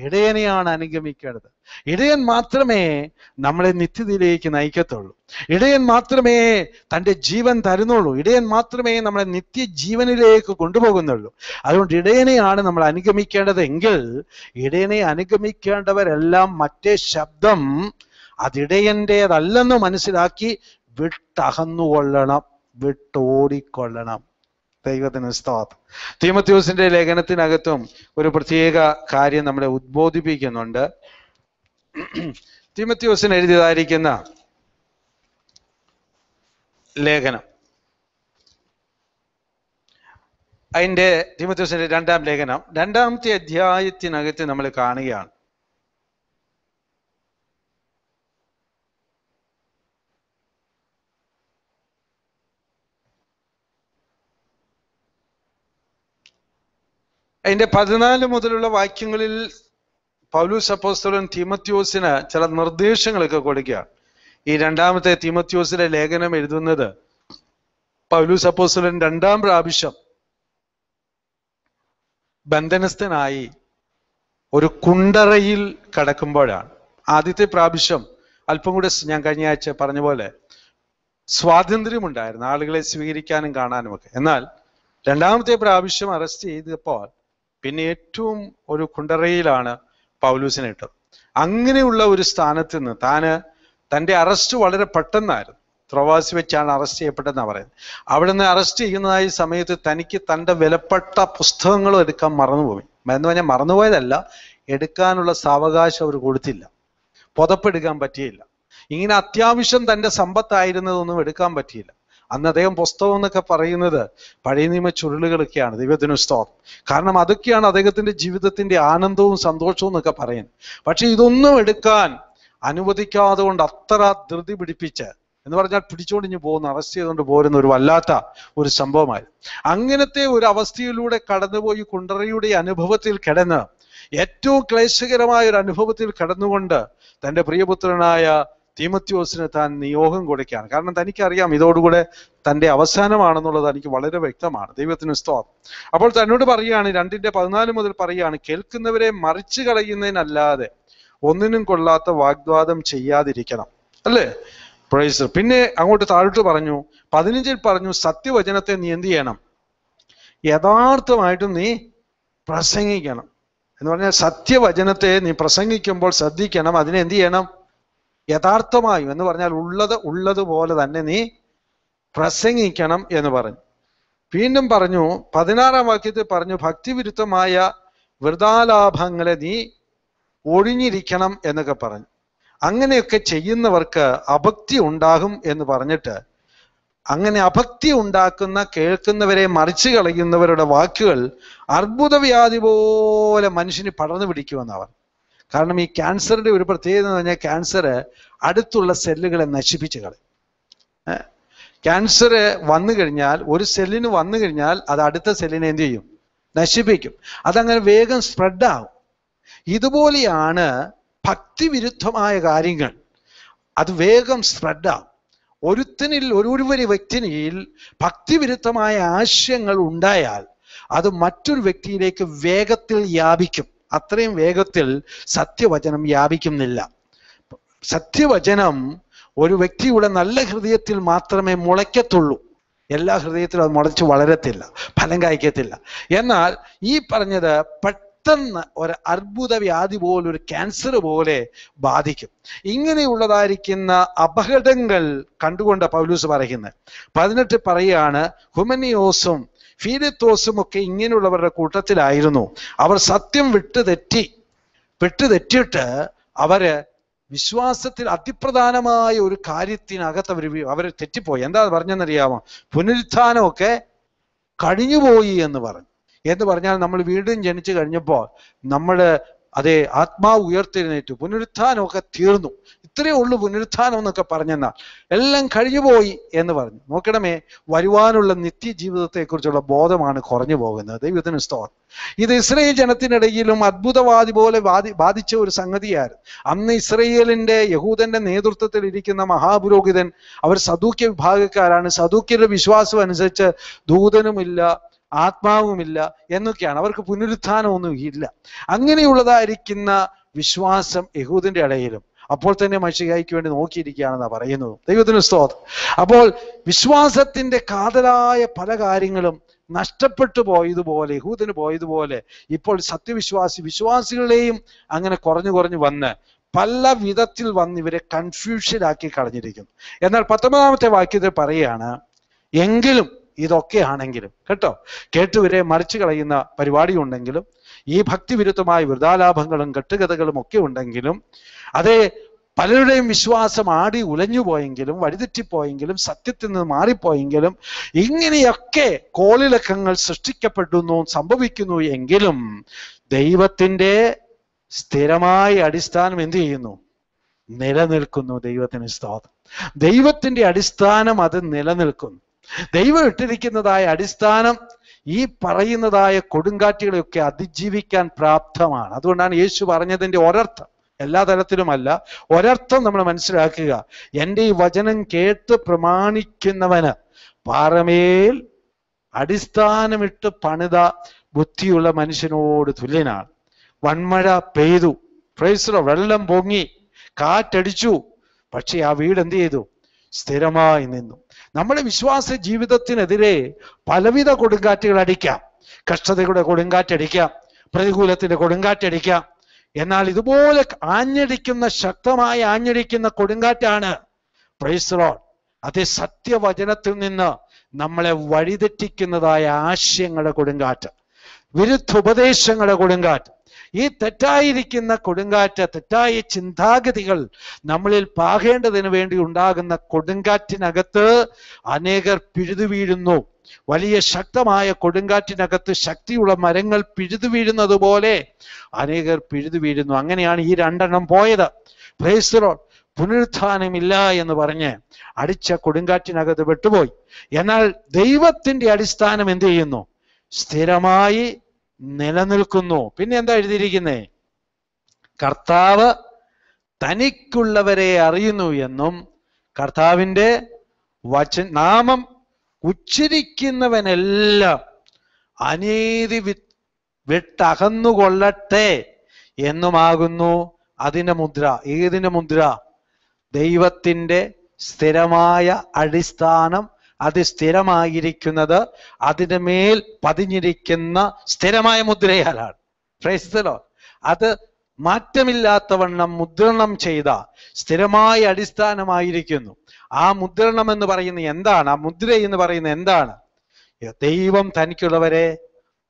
ഇടയനെയാണ് അനുഗമിക്കേണ്ടത്. ഇടയൻ മാത്രമേ നമ്മളെ നിത്യതയിലേക്ക് നയിക്കത്തുള്ളൂ. ഇടയൻ മാത്രമേ തന്റെ ജീവൻ തരുന്നുള്ളൂ. ഇടയൻ മാത്രമേ നമ്മളെ നിത്യജീവനിലേക്ക് കൊണ്ടുപോകുന്നുള്ളൂ. അതുകൊണ്ട് ഇടയനെയാണ് നമ്മൾ അനുഗമിക്കേണ്ടത് എങ്കിൽ ഇടയനെ അനുഗമിക്കേണ്ടവരെല്ലാം മറ്റേ ശബ്ദം അതിടയന്റേതല്ലെന്ന് മനസ്സിലാക്കി വിട്ടകന്നുകൊള്ളണം വിട്ടോടിക്കൊള്ളണം. ദൈവത്തിന് സ്തോത്രം. തീമത്യൂസിന്റെ ലേഖനത്തിനകത്തും ഒരു പ്രത്യേക കാര്യം നമ്മളെ ഉദ്ബോധിപ്പിക്കുന്നുണ്ട്. തീമത്യൂസിന് എഴുതിയതായിരിക്കുന്ന ലേഖനം. അതിന്റെ തീമത്യൂസിന്റെ രണ്ടാം ലേഖനം. രണ്ടാമത്തെ അധ്യായത്തിനകത്ത് നമ്മൾ കാണുകയാണ്. അതിന്റെ പതിനാല് മുതലുള്ള വാക്യങ്ങളിൽ പൗലൂസ് അപ്പോസ്തലൻ തീമത്യോസിന് ചില നിർദ്ദേശങ്ങളൊക്കെ കൊടുക്കുക. ഈ രണ്ടാമത്തെ തീമത്യോസിലെ ലേഖനം എഴുതുന്നത് പൗലൂസ് അപ്പോസ്തലൻ രണ്ടാം പ്രാവശ്യം ബന്ധനസ്ഥനായി ഒരു കുണ്ടറയിൽ കടക്കുമ്പോഴാണ്. ആദ്യത്തെ പ്രാവശ്യം അല്പം കൂടെ ഞാൻ കഴിഞ്ഞ ആഴ്ച പറഞ്ഞ പോലെ സ്വാതന്ത്ര്യമുണ്ടായിരുന്നു ആളുകളെ സ്വീകരിക്കാനും കാണാനും ഒക്കെ എന്നാൽ രണ്ടാമത്തെ പ്രാവശ്യം അറസ്റ്റ് ചെയ്തപ്പോൾ പിന്നെ ഏറ്റവും ഒരു കുണ്ടറയിലാണ് പൗലൂസിനെ ഇട്ടത്. അങ്ങനെയുള്ള ഒരു സ്ഥാനത്ത് നിന്ന് താന് തന്റെ അറസ്റ്റ് വളരെ പെട്ടെന്നായിരുന്നു. ത്രവാസി വെച്ചാണ് അറസ്റ്റ് ചെയ്യപ്പെട്ടതെന്നാണ് പറയുന്നത്. അവിടെ നിന്ന് അറസ്റ്റ് ചെയ്യുന്നതായ സമയത്ത് തനിക്ക് തന്റെ വിലപ്പെട്ട പുസ്തകങ്ങളും എടുക്കാൻ മറന്നുപോയി. എന്ന് പറഞ്ഞാൽ മറന്നുപോയതല്ല എടുക്കാനുള്ള സാവകാശം അവർ കൊടുത്തില്ല. പുതപ്പെടുക്കാൻ പറ്റിയില്ല. ഇങ്ങനെ അത്യാവശ്യം തന്റെ സമ്പത്തായിരുന്നതൊന്നും എടുക്കാൻ പറ്റിയില്ല. അന്ന് അദ്ദേഹം പുസ്തകം എന്നൊക്കെ പറയുന്നത് പഴയ നിയമ ചുരുളുകളൊക്കെയാണ് ദൈവത്തിന് സ്തോത്രം. കാരണം അതൊക്കെയാണ് അദ്ദേഹത്തിന്റെ ജീവിതത്തിന്റെ ആനന്ദവും സന്തോഷവും എന്നൊക്കെ പറയുന്നത്. പക്ഷെ ഇതൊന്നും എടുക്കാൻ അനുവദിക്കാതെ കൊണ്ട് അത്ര ധൃതി പിടിപ്പിച്ച് എന്ന് പറഞ്ഞാൽ പിടിച്ചോണ്ടിഞ്ഞ് പോകുന്ന അറസ്റ്റ് ചെയ്തുകൊണ്ട് പോരുന്ന ഒരു വല്ലാത്ത ഒരു സംഭവമായി അങ്ങനത്തെ ഒരു അവസ്ഥയിലൂടെ കടന്നുപോയി കുണ്ടറയുടെ അനുഭവത്തിൽ കിടന്ന് ഏറ്റവും ക്ലേശകരമായ ഒരു അനുഭവത്തിൽ കടന്നുകൊണ്ട് തന്റെ പ്രിയപുത്രനായ തീമത്യോസിന് താൻ നിയോഗം കൊടുക്കുകയാണ്. കാരണം തനിക്കറിയാം ഇതോടുകൂടെ തന്റെ അവസാനമാണെന്നുള്ളത് എനിക്ക് വളരെ വ്യക്തമാണ്. ദൈവത്തിന് സ്തോത്രം. അപ്പോൾ തന്നോട് പറയുകയാണ് രണ്ടിന്റെ പതിനാല് മുതൽ പറയുകയാണ് കേൾക്കുന്നവരെ മറിച്ചു കളയുന്നതിനല്ലാതെ ഒന്നിനും കൊള്ളാത്ത വാഗ്വാദം ചെയ്യാതിരിക്കണം. അല്ലേ? പ്രൈസ് പിന്നെ അങ്ങോട്ട് താഴോട്ട് പറഞ്ഞു പതിനഞ്ചിൽ പറഞ്ഞു സത്യവചനത്തെ നീ എന്ത് ചെയ്യണം? യഥാർത്ഥമായിട്ടും നീ പ്രസംഗിക്കണം. എന്ന് പറഞ്ഞാൽ സത്യവചനത്തെ നീ പ്രസംഗിക്കുമ്പോൾ ശ്രദ്ധിക്കണം അതിനെ എന്ത് ചെയ്യണം? യഥാർത്ഥമായും എന്ന് പറഞ്ഞാൽ ഉള്ളത് ഉള്ളതുപോലെ തന്നെ നീ പ്രസംഗിക്കണം എന്ന് പറഞ്ഞു. വീണ്ടും പറഞ്ഞു പതിനാറാം വാക്യത്തിൽ പറഞ്ഞു ഭക്തിവിരുദ്ധമായ വൃതാലാഭങ്ങളെ നീ ഒഴിഞ്ഞിരിക്കണം എന്നൊക്കെ പറഞ്ഞു. അങ്ങനെയൊക്കെ ചെയ്യുന്നവർക്ക് അഭക്തി ഉണ്ടാകും എന്ന് പറഞ്ഞിട്ട് അങ്ങനെ അഭക്തി ഉണ്ടാക്കുന്ന കേൾക്കുന്നവരെ മറിച്ചു കളയുന്നവരുടെ വാക്കുകൾ അർബുദവ്യാധി പോലെ മനുഷ്യന് പടർന്നു പിടിക്കുമെന്നവർ കാരണം ഈ ക്യാൻസറിന്റെ ഒരു പ്രത്യേകത എന്ന് പറഞ്ഞാൽ ക്യാൻസർ അടുത്തുള്ള സെല്ലുകളെ നശിപ്പിച്ച് കളയും. ക്യാൻസർ വന്നു കഴിഞ്ഞാൽ ഒരു സെല്ലിന് വന്നു കഴിഞ്ഞാൽ അത് അടുത്ത സെല്ലിനെ എന്ത് ചെയ്യും? നശിപ്പിക്കും. അതങ്ങനെ വേഗം സ്പ്രെഡ് ആകും ഇതുപോലെയാണ് ഭക്തിവിരുദ്ധമായ കാര്യങ്ങൾ. അത് വേഗം സ്പ്രെഡ് ആകും ഒരുത്തനിൽ ഒരുവരി വ്യക്തിനിൽ ഭക്തിവിരുദ്ധമായ ആശയങ്ങൾ ഉണ്ടായാൽ അത് മറ്റൊരു വ്യക്തിയിലേക്ക് വേഗത്തിൽ വ്യാപിക്കും. അത്രയും വേഗത്തിൽ സത്യവചനം വ്യാപിക്കുന്നില്ല. സത്യവചനം ഒരു വ്യക്തിയുടെ നല്ല ഹൃദയത്തിൽ മാത്രമേ മുളയ്ക്കത്തുള്ളൂ. എല്ലാ ഹൃദയത്തിലും അത് മുളച്ച് വളരത്തില്ല ഫലം കായ്ക്കത്തില്ല. എന്നാൽ ഈ പറഞ്ഞത് പെട്ടെന്ന് ഒരു അർബുദ വ്യാധി പോലെ ഒരു ക്യാൻസർ പോലെ ബാധിക്കും. ഇങ്ങനെയുള്ളതായിരിക്കുന്ന അപകടങ്ങൾ കണ്ടുകൊണ്ട് പൗലൂസ് പറയുന്നത്. പതിനെട്ട് പറയാണ് ഹുമനിയോസും ഫീലിത്തോസും ഒക്കെ ഇങ്ങനെയുള്ളവരുടെ കൂട്ടത്തിലായിരുന്നു. അവർ സത്യം വിട്ടു തെറ്റി. വിട്ടു തെറ്റിയിട്ട് അവർ വിശ്വാസത്തിൽ അതിപ്രധാനമായ ഒരു കാര്യത്തിനകത്ത് അവർ അവർ തെറ്റിപ്പോയി. എന്താ പറഞ്ഞെന്നറിയാമോ? പുനരുത്ഥാനമൊക്കെ കഴിഞ്ഞുപോയി എന്ന് പറഞ്ഞു. എന്ന് പറഞ്ഞാൽ നമ്മൾ വീണ്ടും ജനിച്ചു കഴിഞ്ഞപ്പോൾ നമ്മൾ അതെ ആത്മാവ് ഉയർത്തെഴുന്നേറ്റു. പുനരുത്ഥാനമൊക്കെ തീർന്നു. ഇത്രയേ ഉള്ളൂ പുനരുത്ഥാനം എന്നൊക്കെ പറഞ്ഞെന്നാൽ. എല്ലാം കഴിഞ്ഞുപോയി എന്ന് പറഞ്ഞു. നോക്കണമേ വരുവാനുള്ള നിത്യജീവിതത്തെക്കുറിച്ചുള്ള ബോധമാണ് കുറഞ്ഞു പോകുന്നത്. ദൈവത്തിന് സ്തോത്രം. ഇത് ഇസ്രയേൽ ജനത്തിനിടയിലും അത്ഭുതവാദി പോലെ ബാധി ബാധിച്ച ഒരു സംഗതിയായിരുന്നു. അന്ന് ഇസ്രയേലിന്റെ യഹൂദന്റെ നേതൃത്വത്തിൽ ഇരിക്കുന്ന മഹാപുരോഹിതൻ അവർ സദൂക്യ വിഭാഗക്കാരാണ്. സദൂക്യരുടെ വിശ്വാസം അനുസരിച്ച് ദൂതനുമില്ല ആത്മാവുമില്ല എന്നൊക്കെയാണ്. അവർക്ക് പുനരുത്ഥാനമൊന്നും ഇല്ല. അങ്ങനെയുള്ളതായിരിക്കുന്ന വിശ്വാസം യഹൂദിന്റെ ഇടയിലും. അപ്പോൾ തന്നെ മഷികായിക്ക് വേണ്ടി നോക്കിയിരിക്കുകയാണെന്നാണ് പറയുന്നത്. ദൈവത്തിന് സ്തോത്രം. അപ്പോൾ വിശ്വാസത്തിന്റെ കാതലായ പല കാര്യങ്ങളും നഷ്ടപ്പെട്ടു പോയതുപോലെ യഹൂദന് പോയതുപോലെ ഇപ്പോൾ സത്യവിശ്വാസി വിശ്വാസികളെയും അങ്ങനെ കുറഞ്ഞു കുറഞ്ഞു വന്ന് പല വിധത്തിൽ വന്ന് ഇവരെ കൺഫ്യൂഷനാക്കി കളഞ്ഞിരിക്കുന്നു. എന്നാൽ പത്തൊമ്പതാമത്തെ വാക്യത്തിൽ പറയുകയാണ് എങ്കിലും ഇതൊക്കെ ആണെങ്കിലും കേട്ടോ കേട്ടുവരെ മറിച്ചു കളയുന്ന പരിപാടി ഉണ്ടെങ്കിലും ഈ ഭക്തിവിരുദ്ധമായ വൃതാലാഭങ്ങളും കെട്ടുകഥകളും ഒക്കെ ഉണ്ടെങ്കിലും അതേ പലരുടെയും വിശ്വാസം ആടി ഉലഞ്ഞു പോയെങ്കിലും വഴിതെറ്റിപ്പോയെങ്കിലും സത്യത്തിൽ നിന്ന് മാറിപ്പോയെങ്കിലും ഇങ്ങനെയൊക്കെ കോളിളക്കങ്ങൾ സൃഷ്ടിക്കപ്പെടുന്നു സംഭവിക്കുന്നു എങ്കിലും ദൈവത്തിന്റെ സ്ഥിരമായ അടിസ്ഥാനം എന്ത് ചെയ്യുന്നു? നിലനിൽക്കുന്നു ദൈവത്തിന് സ്തോത്രം. ദൈവത്തിന്റെ അടിസ്ഥാനം അത് നിലനിൽക്കുന്നു. ദൈവം ഇട്ടിരിക്കുന്നതായ അടിസ്ഥാനം ഈ പറയുന്നതായ കൊടുങ്കാറ്റുകളെയൊക്കെ അതിജീവിക്കാൻ പ്രാപ്തമാണ്. അതുകൊണ്ടാണ് യേശു പറഞ്ഞതിന്റെ ഒരർത്ഥം. എല്ലാ തരത്തിലുമല്ല ഒരർത്ഥം നമ്മൾ മനസ്സിലാക്കുക. എന്റെ ഈ വചനം കേട്ട് പ്രമാണിക്കുന്നവന് പാറമേൽ അടിസ്ഥാനമിട്ട് പണിത ബുദ്ധിയുള്ള മനുഷ്യനോട് തുല്യനാണ്. വൺമഴ പെയ്തു. പ്രൈസറോ വെള്ളം പൊങ്ങി. കാറ്റടിച്ചു. പക്ഷെ ആ വീട് എന്ത് ചെയ്തു? സ്ഥിരമായി നിന്നു. നമ്മുടെ വിശ്വാസ ജീവിതത്തിനെതിരെ പലവിധ കൊടുങ്കാറ്റുകൾ അടിക്കാം. കഷ്ടതയുടെ കൊടുങ്കാറ്റടിക്കാം. പ്രതികൂലത്തിന്റെ കൊടുങ്കാറ്റടിക്കാം. എന്നാൽ ഇതുപോലെ ആഞ്ഞടിക്കുന്ന ശക്തമായി ആഞ്ഞടിക്കുന്ന കൊടുങ്കാറ്റാണ് പ്രൈസ്റോൾ അതേ സത്യവചനത്തിൽ നിന്ന് നമ്മളെ വഴിതെറ്റിക്കുന്നതായ ആശയങ്ങളുടെ കൊടുങ്കാറ്റ് വിരുദ്ധ ഉപദേശങ്ങളുടെ കൊടുങ്കാറ്റ് ഈ തെറ്റായിരിക്കുന്ന കൊടുങ്കാറ്റ് തെറ്റായ ചിന്താഗതികൾ നമ്മളിൽ പാകേണ്ടതിന് വേണ്ടി ഉണ്ടാകുന്ന കൊടുങ്കാറ്റിനകത്ത് അനേകർ പിഴുതു വീഴുന്നു. വലിയ ശക്തമായ കൊടുങ്കാറ്റിനകത്ത് ശക്തിയുള്ള മരങ്ങൾ പിഴുതു വീഴുന്നത് പോലെ അനേകർ പിഴുതു വീഴുന്നു. അങ്ങനെയാണ് ഈ രണ്ടെണ്ണം പോയത്. പ്രേസ്തറോ പുനരുത്ഥാനമില്ല എന്ന് പറഞ്ഞ് അടിച്ച കൊടുങ്കാറ്റിനകത്ത് വിട്ടുപോയി എന്നാൽ ദൈവത്തിന്റെ അടിസ്ഥാനം എന്ത് ചെയ്യുന്നു? സ്ഥിരമായി നിലനിൽക്കുന്നു. പിന്നെ എന്താ എഴുതിയിരിക്കുന്നേ? കർത്താവ് തനിക്കുള്ളവരെ അറിയുന്നു എന്നും കർത്താവിന്റെ വച നാമം ഉച്ചരിക്കുന്നവനെല്ലാം അനീതി വിട്ടകന്നുകൊള്ളട്ടെ എന്നുമാകുന്നു അതിന്റെ മുദ്ര. ഏതിന്റെ മുദ്ര? ദൈവത്തിന്റെ സ്ഥിരമായ അടിസ്ഥാനം അത് സ്ഥിരമായിരിക്കുന്നത് അതിന് മേൽ പതിഞ്ഞിരിക്കുന്ന സ്ഥിരമായ മുദ്രയാലാണ്. പ്രേസിതലോ അത് മാറ്റമില്ലാത്തവണ്ണം മുദ്രണം ചെയ്ത സ്ഥിരമായ അടിസ്ഥാനമായിരിക്കുന്നു. ആ മുദ്രണം എന്ന് പറയുന്നത് എന്താണ്? ആ മുദ്ര എന്ന് പറയുന്നത് എന്താണ്? ദൈവം തനിക്കുള്ളവരെ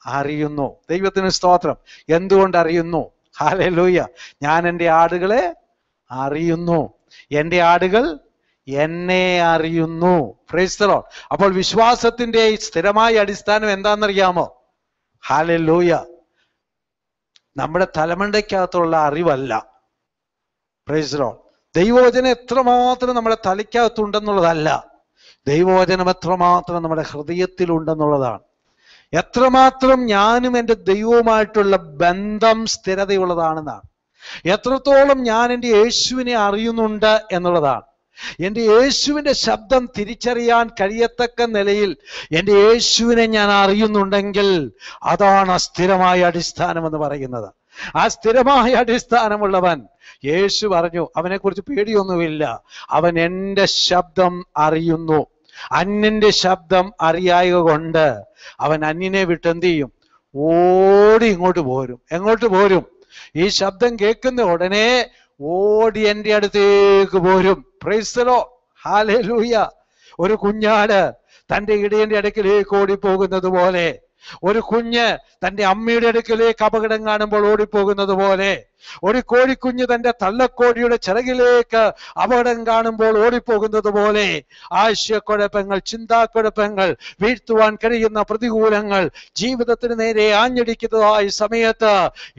അറിയുന്നു. ദൈവത്തിന് സ്തോത്രം. എന്തുകൊണ്ട് അറിയുന്നു? ഹാലലൂയ ഞാൻ എന്റെ ആടുകളെ അറിയുന്നു. എന്റെ ആടുകൾ എന്നെ അറിയുന്നു. ക്രൈസ്തലോ അപ്പോൾ വിശ്വാസത്തിന്റെ സ്ഥിരമായ അടിസ്ഥാനം എന്താണെന്നറിയാമോ? ഹാലലൂയ നമ്മുടെ തലമണ്ടയ്ക്കകത്തുള്ള അറിവല്ല. പ്രൈസ്ലോ ദൈവവചനം എത്രമാത്രം നമ്മുടെ തലയ്ക്കകത്തുണ്ടെന്നുള്ളതല്ല. ദൈവവചനം എത്രമാത്രം നമ്മുടെ ഹൃദയത്തിലുണ്ടെന്നുള്ളതാണ്. എത്രമാത്രം ഞാനും എന്റെ ദൈവവുമായിട്ടുള്ള ബന്ധം സ്ഥിരതയുള്ളതാണെന്നാണ്. എത്രത്തോളം ഞാൻ എന്റെ യേശുവിനെ അറിയുന്നുണ്ട് എന്നുള്ളതാണ്. എന്റെ യേശുവിന്റെ ശബ്ദം തിരിച്ചറിയാൻ കഴിയത്തക്ക നിലയിൽ എന്റെ യേശുവിനെ ഞാൻ അറിയുന്നുണ്ടെങ്കിൽ അതാണ് സ്ഥിരമായ അടിസ്ഥാനം എന്ന് പറയുന്നത്. ആ സ്ഥിരമായ അടിസ്ഥാനമുള്ളവൻ യേശു പറഞ്ഞു അവനെക്കുറിച്ച് പേടിയൊന്നുമില്ല. അവൻ എന്റെ ശബ്ദം അറിയുന്നു. അന്യന്റെ ശബ്ദം അറിയായ കൊണ്ട് അവൻ അന്യനെ വിട്ട് എന്ത് ചെയ്യും ഓടി ഇങ്ങോട്ട് പോരും. എങ്ങോട്ട് പോരും? ഈ ശബ്ദം കേൾക്കുന്ന ഉടനെ ഓടി എന്റെ അടുത്തേക്ക് പോരും. പ്രൈസലോ ഹാലൂയ ഒരു കുഞ്ഞാട് തന്റെ ഇടയന്റെ അടുക്കിലേക്ക് ഓടിപ്പോകുന്നത് പോലെ. ഒരു കുഞ്ഞ് തന്റെ അമ്മയുടെ അടുക്കിലേക്ക് അപകടം കാണുമ്പോൾ ഓടിപ്പോകുന്നത് പോലെ ഒരു കോഴിക്കുഞ്ഞ് തന്റെ തള്ളക്കോഴിയുടെ ചിറകിലേക്ക് അപകടം കാണുമ്പോൾ ഓടിപ്പോകുന്നത് പോലെ ആശയക്കുഴപ്പങ്ങൾ ചിന്താക്കുഴപ്പങ്ങൾ വീഴ്ത്തുവാൻ കഴിയുന്ന പ്രതികൂലങ്ങൾ ജീവിതത്തിന് നേരെ ആഞ്ഞടിക്കുന്നതായ സമയത്ത്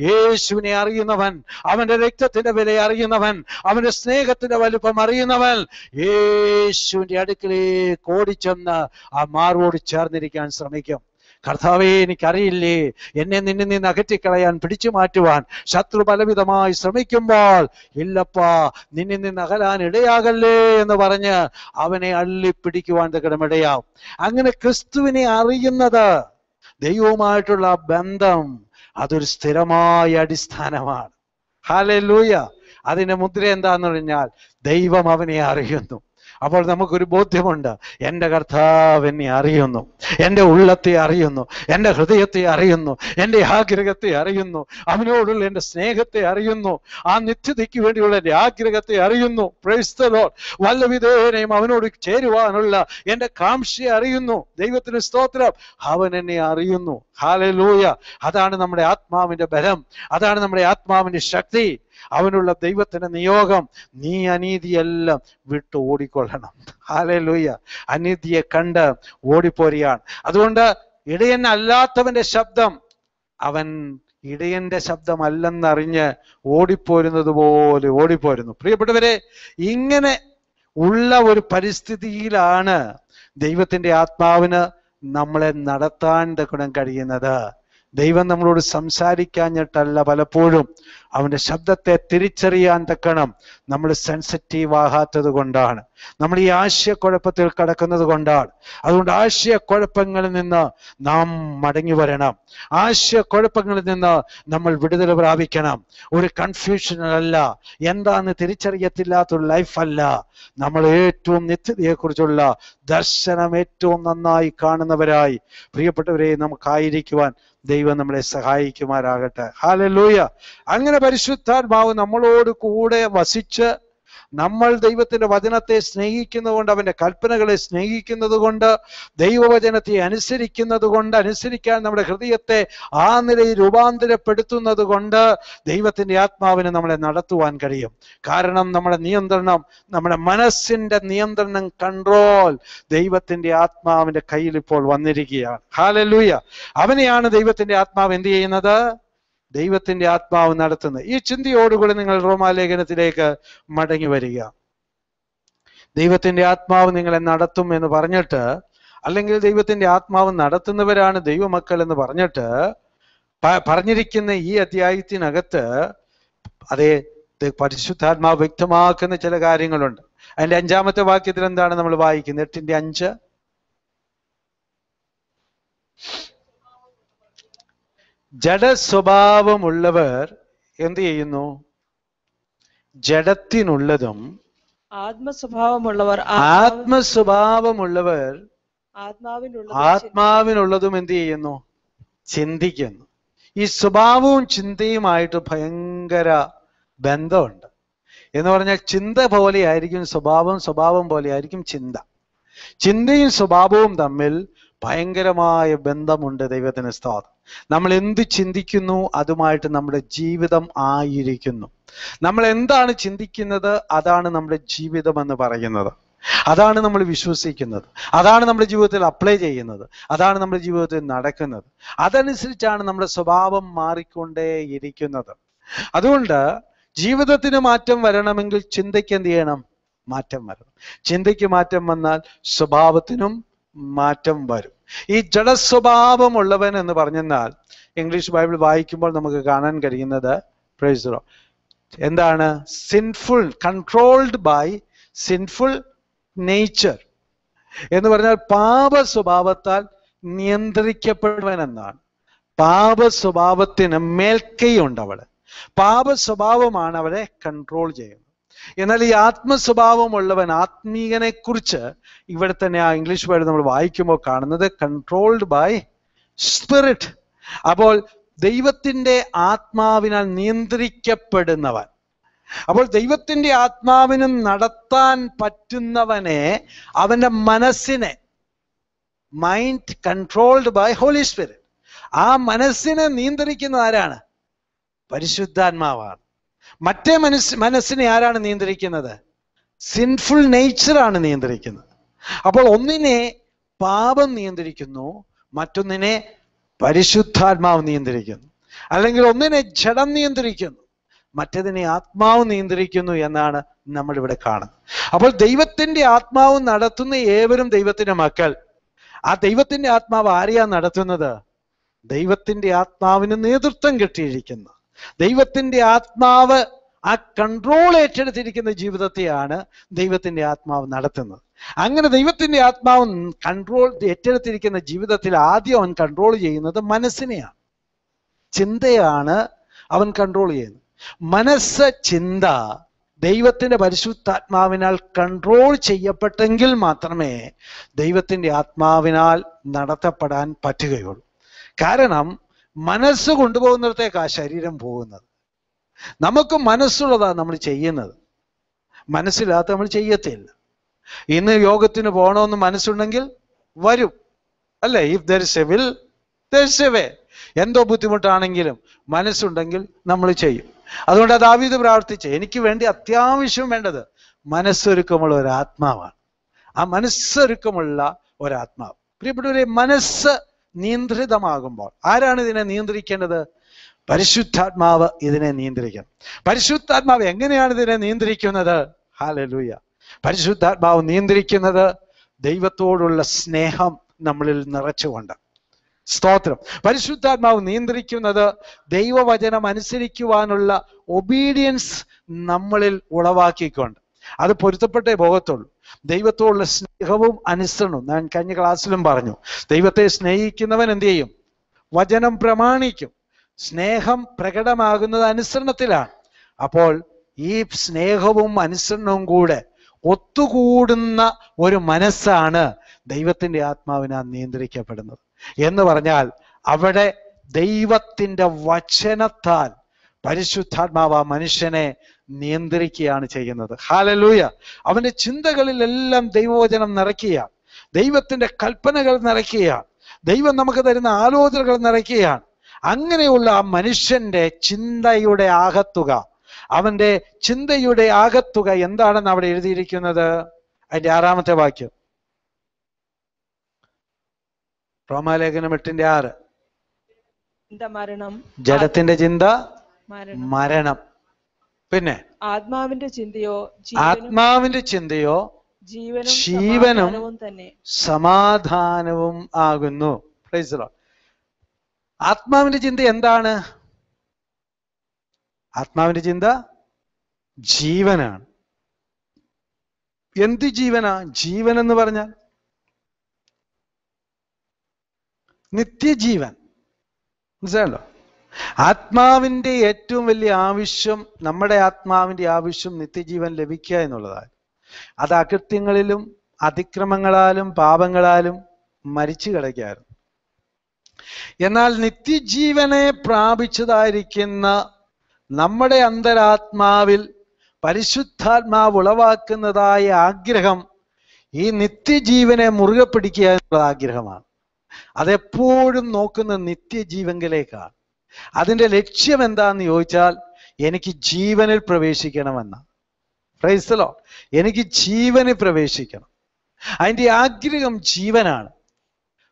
യേശുവിനെ അറിയുന്നവൻ അവന്റെ രക്തത്തിന്റെ വില അറിയുന്നവൻ അവന്റെ സ്നേഹത്തിന്റെ വലുപ്പം അറിയുന്നവൻ യേശുവിന്റെ അടുക്കിലേക്ക് ഓടിച്ചെന്ന് ആ മാറോട് ചേർന്നിരിക്കാൻ ശ്രമിക്കും. കർത്താവേ എനിക്കറിയില്ലേ? എന്നെ നിന്നെ നിന്ന് അകറ്റിക്കളയാൻ പിടിച്ചു മാറ്റുവാൻ ശത്രു പലവിധമായി ശ്രമിക്കുമ്പോൾ ഇല്ലപ്പാ നിന്നെ നിന്ന് അകലാൻ ഇടയാകല്ലേ എന്ന് പറഞ്ഞ് അവനെ അള്ളിപ്പിടിക്കുവാൻ തകടമിടയാവും അങ്ങനെ ക്രിസ്തുവിനെ അറിയുന്നത് ദൈവവുമായിട്ടുള്ള ബന്ധം അതൊരു സ്ഥിരമായ അടിസ്ഥാനമാണ്. ഹാലൂയ അതിന്റെ മുദ്ര എന്താന്ന് പറഞ്ഞാൽ ദൈവം അവനെ അറിയുന്നു. അപ്പോൾ നമുക്കൊരു ബോധ്യമുണ്ട്. എന്റെ കർത്താവ് എന്നെ അറിയുന്നു. എന്റെ ഉള്ളത്തെ അറിയുന്നു. എന്റെ ഹൃദയത്തെ അറിയുന്നു. എന്റെ ആഗ്രഹത്തെ അറിയുന്നു. അവനോടുള്ള എന്റെ സ്നേഹത്തെ അറിയുന്നു. ആ നിത്യതയ്ക്ക് വേണ്ടിയുള്ള എന്റെ ആഗ്രഹത്തെ അറിയുന്നു. പ്രൈസ്തലോ വല്ല വിധേനയും അവനോട് ചേരുവാനുള്ള എന്റെ കാംക്ഷയെ അറിയുന്നു. ദൈവത്തിന് സ്തോത്രം. അവൻ എന്നെ അറിയുന്നു. ഹാലലൂയ അതാണ് നമ്മുടെ ആത്മാവിന്റെ ബലം. അതാണ് നമ്മുടെ ആത്മാവിന്റെ ശക്തി. അവനുള്ള ദൈവത്തിന്റെ നിയോഗം നീ അനീതിയെല്ലാം വിട്ട് ഓടിക്കൊള്ളണം. ഹാലലൂയ അനീതിയെ കണ്ട് ഓടിപ്പോരുകയാണ്. അതുകൊണ്ട് ഇടയൻ അല്ലാത്തവന്റെ ശബ്ദം അവൻ ഇടയന്റെ ശബ്ദമല്ലെന്നറിഞ്ഞ് ഓടിപ്പോരുന്നത് പോലെ ഓടിപ്പോരുന്നു. പ്രിയപ്പെട്ടവരെ ഇങ്ങനെ ഉള്ള ഒരു പരിസ്ഥിതിയിലാണ് ദൈവത്തിന്റെ ആത്മാവിന് നമ്മളെ നടത്താൻ ഗുണം കഴിയുന്നത്. ദൈവം നമ്മളോട് സംസാരിക്കാഞ്ഞിട്ടല്ല പലപ്പോഴും. അവന്റെ ശബ്ദത്തെ തിരിച്ചറിയാൻ തക്കണം. നമ്മൾ സെൻസിറ്റീവ് ആകാത്തത് കൊണ്ടാണ്. നമ്മൾ ഈ ആശയക്കുഴപ്പത്തിൽ കടക്കുന്നത് കൊണ്ടാണ്. അതുകൊണ്ട് ആശയക്കുഴപ്പങ്ങളിൽ നിന്ന് നാം മടങ്ങി വരണം. ആശയക്കുഴപ്പങ്ങളിൽ നിന്ന് നമ്മൾ വിടുതൽ പ്രാപിക്കണം. ഒരു കൺഫ്യൂഷനല്ല എന്താന്ന് തിരിച്ചറിയത്തില്ലാത്തൊരു ലൈഫല്ല നമ്മൾ ഏറ്റവും നിത്യതയെക്കുറിച്ചുള്ള ദർശനം ഏറ്റവും നന്നായി കാണുന്നവരായി. പ്രിയപ്പെട്ടവരെ നമുക്കായിരിക്കുവാൻ ദൈവം നമ്മളെ സഹായിക്കുമാറാകട്ടെ. ഹാലലൂയ അങ്ങനെ പരിശുദ്ധാത്മാവ് നമ്മളോട് കൂടെ വസിച്ച് നമ്മൾ ദൈവത്തിന്റെ വചനത്തെ സ്നേഹിക്കുന്നത് കൊണ്ട് അവന്റെ കൽപ്പനകളെ സ്നേഹിക്കുന്നത് കൊണ്ട് ദൈവവചനത്തെ അനുസരിക്കുന്നത് കൊണ്ട് അനുസരിക്കാൻ നമ്മുടെ ഹൃദയത്തെ ആ നിലയിൽ രൂപാന്തരപ്പെടുത്തുന്നത് കൊണ്ട് ദൈവത്തിന്റെ ആത്മാവിനെ നമ്മളെ നടത്തുവാൻ കഴിയും. കാരണം നമ്മുടെ നിയന്ത്രണം നമ്മുടെ മനസ്സിന്റെ നിയന്ത്രണം കൺട്രോൾ ദൈവത്തിന്റെ ആത്മാവിന്റെ കയ്യിൽ ഇപ്പോൾ വന്നിരിക്കുകയാണ്. ഹാലലൂയ അവനെയാണ് ദൈവത്തിന്റെ ആത്മാവ് എന്ത് ചെയ്യുന്നത്? ദൈവത്തിന്റെ ആത്മാവ് നടത്തുന്ന ഈ ചിന്തയോടുകൂടി നിങ്ങൾ റോമാലേഖനത്തിലേക്ക് മടങ്ങി വരിക. ദൈവത്തിന്റെ ആത്മാവ് നിങ്ങളെ നടത്തും എന്ന് പറഞ്ഞിട്ട് അല്ലെങ്കിൽ ദൈവത്തിന്റെ ആത്മാവ് നടത്തുന്നവരാണ് ദൈവമക്കൾ എന്ന് പറഞ്ഞിട്ട് പറഞ്ഞിരിക്കുന്ന ഈ അധ്യായത്തിനകത്ത് അതേ പരിശുദ്ധാത്മാവ് വ്യക്തമാക്കുന്ന ചില കാര്യങ്ങളുണ്ട്. അതിന്റെ അഞ്ചാമത്തെ വാക്യത്തിൽ എന്താണ് നമ്മൾ വായിക്കുന്നത്? എട്ടിന്റെ അഞ്ച്. ജഡസ്വഭാവമുള്ളവർ എന്ത് ചെയ്യുന്നു? ജഡത്തിനുള്ളതും ആത്മസ്വഭാവമുള്ളവർ ആത്മസ്വഭാവമുള്ളവർ ആത്മാവിനുള്ള ആത്മാവിനുള്ളതും എന്ത് ചെയ്യുന്നു? ചിന്തിക്കുന്നു. ഈ സ്വഭാവവും ചിന്തയുമായിട്ട് ഭയങ്കര ബന്ധമുണ്ട്. എന്ന് പറഞ്ഞാൽ ചിന്ത പോലെയായിരിക്കും സ്വഭാവം സ്വഭാവം പോലെയായിരിക്കും ചിന്ത. ചിന്തയും സ്വഭാവവും തമ്മിൽ ഭയങ്കരമായ ബന്ധമുണ്ട് ദൈവത്തിന് സ്തോത്രം. നമ്മൾ എന്ത് ചിന്തിക്കുന്നു അതുമായിട്ട് നമ്മുടെ ജീവിതം ആയിരിക്കുന്നു. നമ്മൾ എന്താണ് ചിന്തിക്കുന്നത് അതാണ് നമ്മുടെ ജീവിതം എന്ന് പറയുന്നത്. അതാണ് നമ്മൾ വിശ്വസിക്കുന്നത്. അതാണ് നമ്മുടെ ജീവിതത്തിൽ അപ്ലൈ ചെയ്യുന്നത്. അതാണ് നമ്മുടെ ജീവിതത്തിൽ നടക്കുന്നത്. അതനുസരിച്ചാണ് നമ്മുടെ സ്വഭാവം മാറിക്കൊണ്ടേയിരിക്കുന്നത്. അതുകൊണ്ട് ജീവിതത്തിന് മാറ്റം വരണമെങ്കിൽ ചിന്തയ്ക്ക് എന്ത് ചെയ്യണം? മാറ്റം വരണം. ചിന്തയ്ക്ക് മാറ്റം വന്നാൽ സ്വഭാവത്തിനും മാറ്റം വരും. ഈ ജഡസ്വഭാവമുള്ളവൻ എന്ന് പറഞ്ഞെന്നാൽ ഇംഗ്ലീഷ് ബൈബിൾ വായിക്കുമ്പോൾ നമുക്ക് കാണാൻ കഴിയുന്നത് പ്രൈസറോ എന്താണ്? Sinful controlled by sinful nature എന്ന് പറഞ്ഞാൽ പാപ സ്വഭാവത്താൽ നിയന്ത്രിക്കപ്പെടുവൻ എന്നാണ്. പാപ സ്വഭാവത്തിന് മേൽക്കൈയുണ്ട് അവൾ. പാപ സ്വഭാവമാണ് അവരെ കൺട്രോൾ ചെയ്യുന്നത്. എന്നാൽ ഈ ആത്മസ്വഭാവമുള്ളവൻ ആത്മീയനെ കുറിച്ച് ഇവിടെ തന്നെ ആ ഇംഗ്ലീഷ് വേർഡ് നമ്മൾ വായിക്കുമ്പോൾ കാണുന്നത് കൺട്രോൾഡ് ബൈ സ്പിരിറ്റ് അപ്പോൾ ദൈവത്തിന്റെ ആത്മാവിനാൽ നിയന്ത്രിക്കപ്പെടുന്നവൻ. അപ്പോൾ ദൈവത്തിന്റെ ആത്മാവിനും നടത്താൻ പറ്റുന്നവനെ അവന്റെ മനസ്സിനെ mind controlled by Holy Spirit ആ മനസ്സിനെ നിയന്ത്രിക്കുന്ന ആരാണ്? പരിശുദ്ധാത്മാവാണ്. മറ്റേ മനസ് മനസ്സിനെ ആരാണ് നിയന്ത്രിക്കുന്നത്? സിൻഫുൾ നേച്ചറാണ് നിയന്ത്രിക്കുന്നത്. അപ്പോൾ ഒന്നിനെ പാപം നിയന്ത്രിക്കുന്നു മറ്റൊന്നിനെ പരിശുദ്ധാത്മാവ് നിയന്ത്രിക്കുന്നു. അല്ലെങ്കിൽ ഒന്നിനെ ജഡം നിയന്ത്രിക്കുന്നു മറ്റതിനെ ആത്മാവ് നിയന്ത്രിക്കുന്നു എന്നാണ് നമ്മൾ ഇവിടെ കാണുന്നത്. അപ്പോൾ ദൈവത്തിന്റെ ആത്മാവ് നടത്തുന്ന ഏവരും ദൈവത്തിന്റെ മക്കൾ. ആ ദൈവത്തിന്റെ ആത്മാവ് ആരെയാ നടത്തുന്നത്? ദൈവത്തിന്റെ ആത്മാവിന് നേതൃത്വം കിട്ടിയിരിക്കുന്ന. ദൈവത്തിന്റെ ആത്മാവ് ആ കൺട്രോൾ ഏറ്റെടുത്തിരിക്കുന്ന ജീവിതത്തെയാണ് ദൈവത്തിന്റെ ആത്മാവ് നടത്തുന്നത്. അങ്ങനെ ദൈവത്തിന്റെ ആത്മാവ് കൺട്രോൾ ഏറ്റെടുത്തിരിക്കുന്ന ജീവിതത്തിൽ ആദ്യം അവൻ കൺട്രോൾ ചെയ്യുന്നത് മനസ്സിനെയാണ്. ചിന്തയാണ് അവൻ കൺട്രോൾ ചെയ്യുന്നത്. മനസ്സ് ചിന്ത ദൈവത്തിന്റെ പരിശുദ്ധാത്മാവിനാൽ കൺട്രോൾ ചെയ്യപ്പെട്ടെങ്കിൽ മാത്രമേ ദൈവത്തിന്റെ ആത്മാവിനാൽ നടത്തപ്പെടാൻ പറ്റുകയുള്ളൂ. കാരണം മനസ്സ് കൊണ്ടുപോകുന്നിടത്തേക്കാ ശരീരം പോകുന്നത്. നമുക്ക് മനസ്സുള്ളതാണ് നമ്മൾ ചെയ്യുന്നത്. മനസ്സില്ലാത്ത നമ്മൾ ചെയ്യത്തില്ല. ഇന്ന് യോഗത്തിന് പോകണമെന്ന് മനസ്സുണ്ടെങ്കിൽ വരും. അല്ലേ? If there is a will a way എന്തോ ബുദ്ധിമുട്ടാണെങ്കിലും മനസ്സുണ്ടെങ്കിൽ നമ്മൾ ചെയ്യും. അതുകൊണ്ട് ദാവീദ് പ്രാർത്ഥിച്ച് എനിക്ക് വേണ്ടി അത്യാവശ്യം വേണ്ടത് മനസ്സൊരുക്കമുള്ള ഒരു ആത്മാവാണ് ആ മനസ്സൊരുക്കമുള്ള ഒരാത്മാവ്. പ്രിയപ്പെട്ടവരെ മനസ്സ് നിയന്ത്രിതമാകുമ്പോൾ. ആരാണ് ഇതിനെ നിയന്ത്രിക്കേണ്ടത്? പരിശുദ്ധാത്മാവ് ഇതിനെ നിയന്ത്രിക്കണം പരിശുദ്ധാത്മാവ് എങ്ങനെയാണ് ഇതിനെ നിയന്ത്രിക്കുന്നത്? ഹാലലൂയ പരിശുദ്ധാത്മാവ് നിയന്ത്രിക്കുന്നത് ദൈവത്തോടുള്ള സ്നേഹം നമ്മളിൽ നിറച്ചുകൊണ്ട്. സ്തോത്രം. പരിശുദ്ധാത്മാവ് നിയന്ത്രിക്കുന്നത് ദൈവവചനം അനുസരിക്കുവാനുള്ള ഒബീഡിയൻസ് നമ്മളിൽ ഉളവാക്കിക്കൊണ്ട്. അത് പൊരുത്തപ്പെട്ടേ പോകത്തുള്ളൂ. ദൈവത്തോടുള്ള സ്നേഹവും അനുസരണവും ഞാൻ കഴിഞ്ഞ ക്ലാസ്സിലും പറഞ്ഞു. ദൈവത്തെ സ്നേഹിക്കുന്നവൻ എന്ത് ചെയ്യും? വചനം പ്രമാണിക്കും. സ്നേഹം പ്രകടമാകുന്നത് അനുസരണത്തിലാണ്. അപ്പോൾ ഈ സ്നേഹവും അനുസരണവും കൂടെ ഒത്തുകൂടുന്ന ഒരു മനസ്സാണ് ദൈവത്തിന്റെ ആത്മാവിനാ നിയന്ത്രിക്കപ്പെടുന്നത്. എന്ന് പറഞ്ഞാൽ അവിടെ ദൈവത്തിന്റെ വചനത്താൽ പരിശുദ്ധാത്മാവ് ആ മനുഷ്യനെ നിയന്ത്രിക്കുകയാണ് ചെയ്യുന്നത്. ഹാലലൂയ അവന്റെ ചിന്തകളിലെല്ലാം ദൈവവചനം നിറയ്ക്കുകയാണ്. ദൈവത്തിന്റെ കൽപ്പനകൾ നിറയ്ക്കുകയാണ്. ദൈവം നമുക്ക് തരുന്ന ആലോചനകൾ നിറയ്ക്കുകയാണ്. അങ്ങനെയുള്ള ആ മനുഷ്യന്റെ ചിന്തയുടെ ആകത്തുക അവന്റെ ചിന്തയുടെ ആകത്തുക എന്താണെന്ന് അവിടെ എഴുതിയിരിക്കുന്നത്? അതിന്റെ ആറാമത്തെ വാക്യം. റോമാലേഖനം എട്ടിന്റെ ആറ്. മരണം? ജഡത്തിന്റെ ചിന്ത മരണം. പിന്നെ ആത്മാവിന്റെ ചിന്തയോ ആത്മാവിന്റെ ചിന്തയോ ജീവനും ജീവനും സമാധാനവും തന്നെ. സമാധാനവും ആകുന്നു. ആത്മാവിന്റെ ചിന്ത എന്താണ്? ആത്മാവിന്റെ ചിന്ത ജീവനാണ്. എന്ത് ജീവനാ? ജീവൻ എന്ന് പറഞ്ഞാൽ നിത്യജീവൻ. മനസ്സിലായല്ലോ? ആത്മാവിന്റെ ഏറ്റവും വലിയ ആവശ്യം നമ്മുടെ ആത്മാവിന്റെ ആവശ്യം നിത്യജീവൻ ലഭിക്കുക എന്നുള്ളതാണ്. അത് അകൃത്യങ്ങളിലും അതിക്രമങ്ങളാലും പാപങ്ങളാലും മരിച്ചു കിടക്കായിരുന്നു എന്നാൽ നിത്യജീവനെ പ്രാപിച്ചതായിരിക്കുന്ന നമ്മുടെ അന്തരാത്മാവിൽ പരിശുദ്ധാത്മാവ് ഉളവാക്കുന്നതായ ആഗ്രഹം ഈ നിത്യജീവനെ മുറുകെ പിടിക്കുക എന്നുള്ള ആഗ്രഹമാണ്. അതെപ്പോഴും നോക്കുന്ന നിത്യജീവങ്കിലേക്കാണ് അതിന്റെ ലക്ഷ്യം എന്താന്ന് ചോദിച്ചാൽ എനിക്ക് ജീവനിൽ പ്രവേശിക്കണമെന്ന. പ്രൈസ്തലോ എനിക്ക് ജീവനിൽ പ്രവേശിക്കണം. അതിന്റെ ആഗ്രഹം ജീവനാണ്.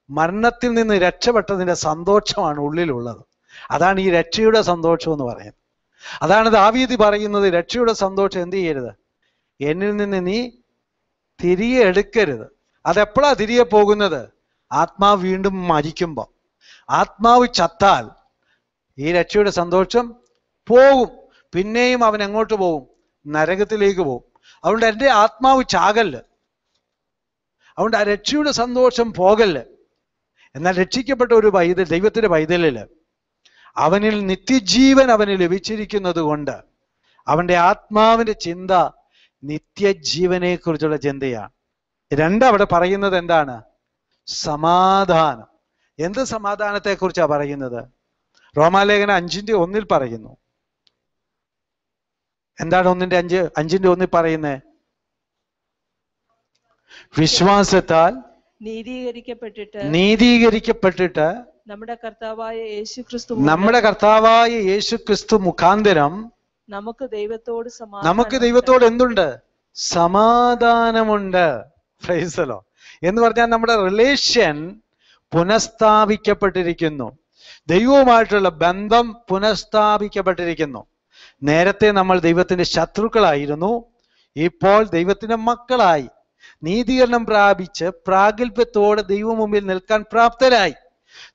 മരണത്തിൽ നിന്ന് രക്ഷപ്പെട്ടതിന്റെ സന്തോഷമാണ് ഉള്ളിലുള്ളത്. അതാണ് ഈ രക്ഷയുടെ സന്തോഷം എന്ന് പറയുന്നത്. അതാണ് ദാവീദ് പറയുന്നത് രക്ഷയുടെ സന്തോഷം എന്ത് ചെയ്യരുത്? എന്നിൽ നിന്ന് നീ തിരികെ എടുക്കരുത്. അതെപ്പോഴാ തിരികെ പോകുന്നത്? ആത്മാവ് വീണ്ടും മരിക്കുമ്പോൾ ആത്മാവ് ചത്താൽ ഈ രക്ഷയുടെ സന്തോഷം പോകും പിന്നെയും അവൻ എങ്ങോട്ട് പോകും നരകത്തിലേക്ക് പോകും അതുകൊണ്ട് എന്റെ ആത്മാവ് ചാകല്ല്. അതുകൊണ്ട് ആ രക്ഷയുടെ സന്തോഷം പോകല്ല്. എന്നാൽ രക്ഷിക്കപ്പെട്ട ഒരു പൈതൽ ദൈവത്തിന്റെ പൈതലിൽ അവനിൽ നിത്യജീവൻ അവന് ലഭിച്ചിരിക്കുന്നത് കൊണ്ട് അവന്റെ ആത്മാവിന്റെ ചിന്ത നിത്യജീവനെക്കുറിച്ചുള്ള ചിന്തയാണ്. രണ്ട് അവിടെ പറയുന്നത് എന്താണ്? സമാധാനം. എന്ത് സമാധാനത്തെക്കുറിച്ചാണ് പറയുന്നത്? റോമാലേഖന അഞ്ചിന്റെ ഒന്നിൽ പറയുന്നു. എന്താണ് ഒന്നിന്റെ അഞ്ച്? അഞ്ചിന്റെ ഒന്നിൽ പറയുന്നത് വിശ്വാസത്താൽ നീതീകരിക്കപ്പെട്ടിട്ട് നീതീകരിക്കപ്പെട്ടിട്ട് നമ്മുടെ കർത്താവായ യേശു ക്രിസ്തു നമ്മുടെ കർത്താവായ യേശു ക്രിസ്തു മുഖാന്തരം നമുക്ക് ദൈവത്തോട് നമുക്ക് ദൈവത്തോട് എന്തുണ്ട്? സമാധാനമുണ്ട്. ഫ്രൈസലോ എന്ന് പറഞ്ഞാൽ നമ്മുടെ റിലേഷൻ പുനഃസ്ഥാപിക്കപ്പെട്ടിരിക്കുന്നു. ദൈവവുമായിട്ടുള്ള ബന്ധം പുനഃസ്ഥാപിക്കപ്പെട്ടിരിക്കുന്നു. നേരത്തെ നമ്മൾ ദൈവത്തിന്റെ ശത്രുക്കളായിരുന്നു. ഇപ്പോൾ ദൈവത്തിന്റെ മക്കളായി. നീതീകരണം പ്രാപിച്ച് പ്രാഗൽഭ്യത്തോടെ ദൈവം മുമ്പിൽ നിൽക്കാൻ പ്രാപ്തരായി.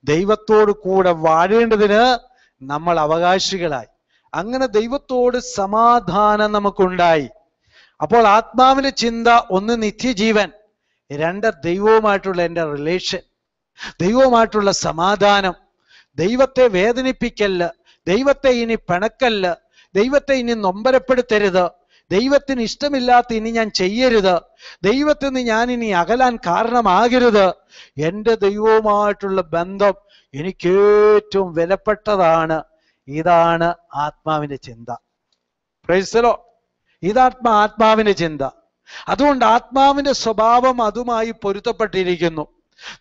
ദൈവത്തോട് കൂടെ വാഴേണ്ടതിന് നമ്മൾ അവകാശികളായി. അങ്ങനെ ദൈവത്തോട് സമാധാനം നമുക്കുണ്ടായി. അപ്പോൾ ആത്മാവിന്റെ ചിന്ത ഒന്ന് നിത്യജീവൻ രണ്ട് ദൈവവുമായിട്ടുള്ള എന്റെ റിലേഷൻ ദൈവവുമായിട്ടുള്ള സമാധാനം ദൈവത്തെ വേദനിപ്പിക്കല്ല ദൈവത്തെ ഇനി പിണക്കല്ല് ദൈവത്തെ ഇനി നൊമ്പരപ്പെടുത്തരുത് ദൈവത്തിന് ഇഷ്ടമില്ലാത്ത ഇനി ഞാൻ ചെയ്യരുത് ദൈവത്തിൽ നിന്ന് ഞാൻ ഇനി അകലാൻ കാരണമാകരുത്. എന്റെ ദൈവവുമായിട്ടുള്ള ബന്ധം എനിക്ക് ഏറ്റവും വിലപ്പെട്ടതാണ്. ഇതാണ് ആത്മാവിന്റെ ചിന്ത. പ്രൈസലോ ഇതാത്മാ ആത്മാവിന്റെ ചിന്ത. അതുകൊണ്ട് ആത്മാവിന്റെ സ്വഭാവം അതുമായി പൊരുത്തപ്പെട്ടിരിക്കുന്നു.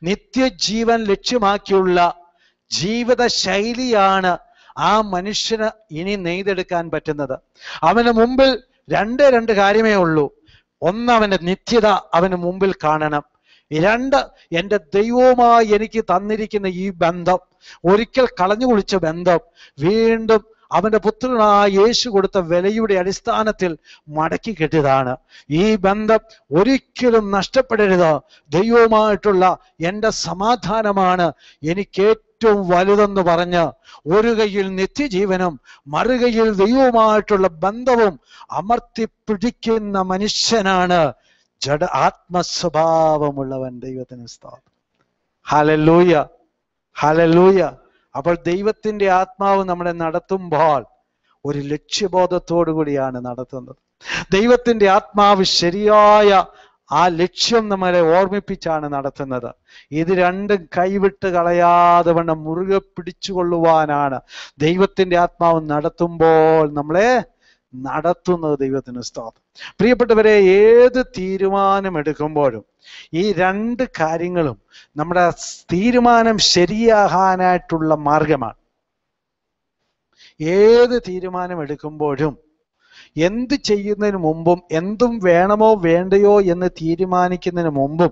നിത്യജീവൻ ലക്ഷ്യമാക്കിയുള്ള ജീവിത ശൈലിയാണ് ആ മനുഷ്യന് ഇനി നെയ്തെടുക്കാൻ പറ്റുന്നത്. അവന് മുമ്പിൽ രണ്ട് രണ്ട് കാര്യമേ ഉള്ളൂ. ഒന്ന് അവന്റെ നിത്യത അവന് മുമ്പിൽ കാണണം. രണ്ട് എന്റെ ദൈവവുമായി എനിക്ക് തന്നിരിക്കുന്ന ഈ ബന്ധം ഒരിക്കൽ കളഞ്ഞു കുളിച്ച ബന്ധം വീണ്ടും അവന്റെ പുത്രനായ യേശു കൊടുത്ത വിലയുടെ അടിസ്ഥാനത്തിൽ മടക്കി കെട്ടിയതാണ്. ഈ ബന്ധം ഒരിക്കലും നഷ്ടപ്പെടരുത്. ദൈവവുമായിട്ടുള്ള എന്റെ സമാധാനമാണ് എനിക്ക് ഏറ്റവും വലുതെന്ന് പറഞ്ഞ് ഒരു കയ്യിൽ നിത്യജീവനും മറുകയിൽ ദൈവവുമായിട്ടുള്ള ബന്ധവും അമർത്തിപ്പിടിക്കുന്ന മനുഷ്യനാണ് ജഡ ആത്മസ്വഭാവമുള്ളവൻ ദൈവത്തിന് സ്ഥാപനം ഹലലൂയ ഹലലൂയ അപ്പോൾ ദൈവത്തിന്റെ ആത്മാവ് നമ്മളെ നടത്തുമ്പോൾ ഒരു ലക്ഷ്യബോധത്തോടു കൂടിയാണ് നടത്തുന്നത്. ദൈവത്തിന്റെ ആത്മാവ് ശരിയായ ആ ലക്ഷ്യം നമ്മളെ ഓർമ്മിപ്പിച്ചാണ് നടത്തുന്നത്. ഇത് രണ്ടും കൈവിട്ട് കളയാതെ വണ്ണം മുറുകെ പിടിച്ചുകൊള്ളുവാനാണ് ദൈവത്തിന്റെ ആത്മാവ് നടത്തുമ്പോൾ നമ്മളെ നടത്തുന്നത് ദൈവത്തിന് സ്തോത്രം. പ്രിയപ്പെട്ടവരെ ഏത് തീരുമാനമെടുക്കുമ്പോഴും ഈ രണ്ട് കാര്യങ്ങളും നമ്മുടെ തീരുമാനം ശരിയാകാനായിട്ടുള്ള മാർഗമാണ്. ഏത് തീരുമാനം എടുക്കുമ്പോഴും എന്ത് ചെയ്യുന്നതിന് മുമ്പും എന്തും വേണമോ വേണ്ടയോ എന്ന് തീരുമാനിക്കുന്നതിന് മുമ്പും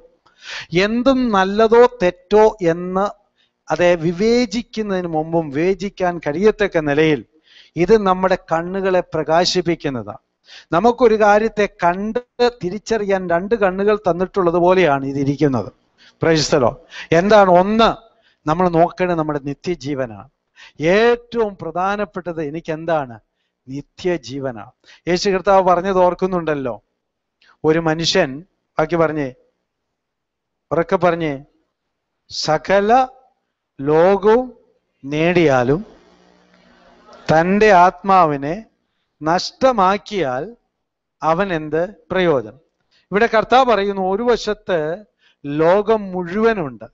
എന്തും നല്ലതോ തെറ്റോ എന്ന് അതെ വിവേചിക്കുന്നതിന് മുമ്പും വിവേചിക്കാൻ കഴിയത്തക്ക നിലയിൽ ഇത് നമ്മുടെ കണ്ണുകളെ പ്രകാശിപ്പിക്കുന്നതാണ്. നമുക്കൊരു കാര്യത്തെ കണ്ട് തിരിച്ചറിയാൻ രണ്ട് കണ്ണുകൾ തന്നിട്ടുള്ളത് പോലെയാണ് ഇതിരിക്കുന്നത് പ്രശസ്തലോ എന്താണ്? ഒന്ന് നമ്മൾ നോക്കേണ്ടത് നമ്മുടെ നിത്യജീവനാണ്. ഏറ്റവും പ്രധാനപ്പെട്ടത് എനിക്ക് എന്താണ് നിത്യജീവനാണ് യേശു കർത്താവ് പറഞ്ഞത് ഓർക്കുന്നുണ്ടല്ലോ. ഒരു മനുഷ്യൻ ബാക്കി പറഞ്ഞേ ഉറക്കെ പറഞ്ഞേ സകല ലോകവും നേടിയാലും തന്റെ ആത്മാവിനെ നഷ്ടമാക്കിയാൽ അവൻ എന്ത്? പ്രയോജനം. ഇവിടെ കർത്താവ് പറയുന്നു ഒരു വശത്ത് ലോകം മുഴുവനുണ്ട്.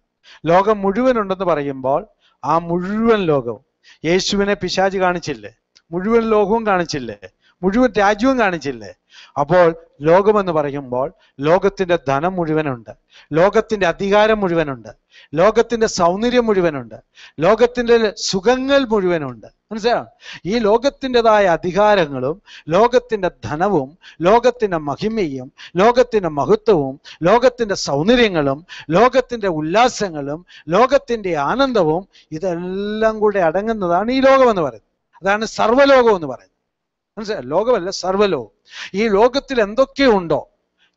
ലോകം മുഴുവനുണ്ടെന്ന് പറയുമ്പോൾ ആ മുഴുവൻ ലോകവും യേശുവിനെ പിശാജ് കാണിച്ചില്ലേ? മുഴുവൻ ലോകവും കാണിച്ചില്ലേ? മുഴുവൻ രാജ്യവും കാണിച്ചില്ലേ? അപ്പോൾ ലോകമെന്ന് പറയുമ്പോൾ ലോകത്തിന്റെ ധനം മുഴുവനുണ്ട്. ലോകത്തിന്റെ അധികാരം മുഴുവനുണ്ട്. ലോകത്തിന്റെ സൗന്ദര്യം മുഴുവനുണ്ട്. ലോകത്തിന്റെ സുഖങ്ങൾ മുഴുവനുണ്ട്. മനസ്സിലായോ? ഈ ലോകത്തിന്റെതായ അധികാരങ്ങളും ലോകത്തിന്റെ ധനവും ലോകത്തിന്റെ മഹിമയും ലോകത്തിന്റെ മഹത്വവും ലോകത്തിന്റെ സൗന്ദര്യങ്ങളും ലോകത്തിന്റെ ഉല്ലാസങ്ങളും ലോകത്തിന്റെ ആനന്ദവും ഇതെല്ലാം കൂടെ അടങ്ങുന്നതാണ് ഈ ലോകമെന്ന് പറയുന്നത്. അതാണ് സർവലോകം എന്ന് പറയുന്നത്. മനസ്സിലായി? ലോകമല്ല സർവലോകം ഈ ലോകത്തിൽ എന്തൊക്കെയുണ്ടോ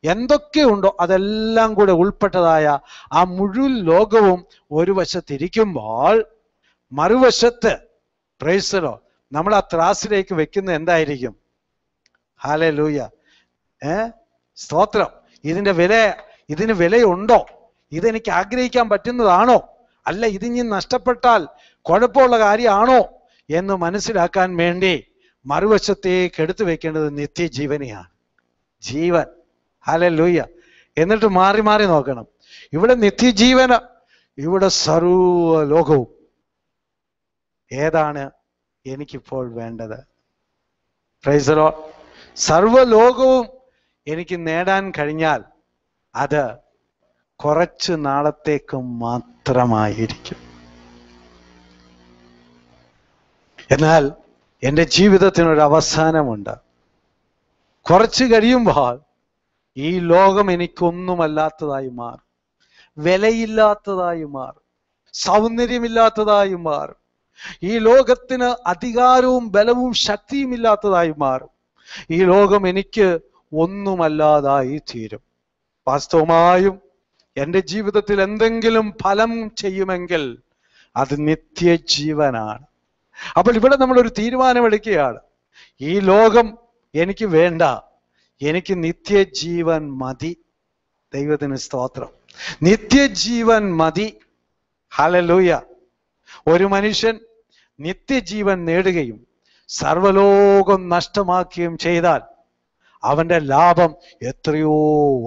എന്തൊക്കെയുണ്ടോ അതെല്ലാം കൂടെ ഉൾപ്പെട്ടതായ ആ മുഴുവൻ ലോകവും ഒരു വശത്തിരിക്കുമ്പോൾ മറുവശത്ത് പ്രൈസലോ നമ്മൾ ആ ത്രാസിലേക്ക് വെക്കുന്ന എന്തായിരിക്കും? ഹാലേ ലൂയ ഏ? സ്തോത്രം. ഇതിന്റെ വില ഇതിന് വിലയുണ്ടോ? ഇതെനിക്ക് ആഗ്രഹിക്കാൻ പറ്റുന്നതാണോ? അല്ല ഇതിനി നഷ്ടപ്പെട്ടാൽ കുഴപ്പമുള്ള കാര്യമാണോ? എന്ന് മനസ്സിലാക്കാൻ വേണ്ടി മറുവശത്തേക്ക് എടുത്തു വെക്കേണ്ടത് നിത്യജീവനെയാണ്. ജീവൻ. ഹലല്ലൂയ്യ എന്നിട്ട് മാറി മാറി നോക്കണം. ഇവിടെ നിത്യജീവന ഇവിടെ സർവ ലോകവും ഏതാണ് എനിക്കിപ്പോൾ വേണ്ടത്? പ്രൈസലോ സർവലോകവും എനിക്ക് നേടാൻ കഴിഞ്ഞാൽ അത് കുറച്ച് നാളത്തേക്ക് മാത്രമായിരിക്കും. എന്നാൽ എന്റെ ജീവിതത്തിനൊരു അവസാനമുണ്ട്. കുറച്ച് കഴിയുമ്പോൾ ഈ ലോകം എനിക്കൊന്നുമല്ലാത്തതായി മാറും. വിലയില്ലാത്തതായി മാറും. സൗന്ദര്യമില്ലാത്തതായി മാറും. ഈ ലോകത്തിന് അധികാരവും ബലവും ശക്തിയും ഇല്ലാത്തതായി മാറും. ഈ ലോകം എനിക്ക് ഒന്നുമല്ലാതായി തീരും. വാസ്തവമായും എന്റെ ജീവിതത്തിൽ എന്തെങ്കിലും ഫലം ചെയ്യുമെങ്കിൽ അത് നിത്യജീവനാണ്. അപ്പോൾ ഇവിടെ നമ്മൾ ഒരു തീരുമാനമെടുക്കുകയാണ്. ഈ ലോകം എനിക്ക് വേണ്ട. എനിക്ക് നിത്യജീവൻ മതി. ദൈവത്തിന് സ്തോത്രം. നിത്യജീവൻ മതി. ഹലലൂയ ഒരു മനുഷ്യൻ നിത്യജീവൻ നേടുകയും സർവലോകം നഷ്ടമാക്കുകയും ചെയ്താൽ അവന്റെ ലാഭം എത്രയോ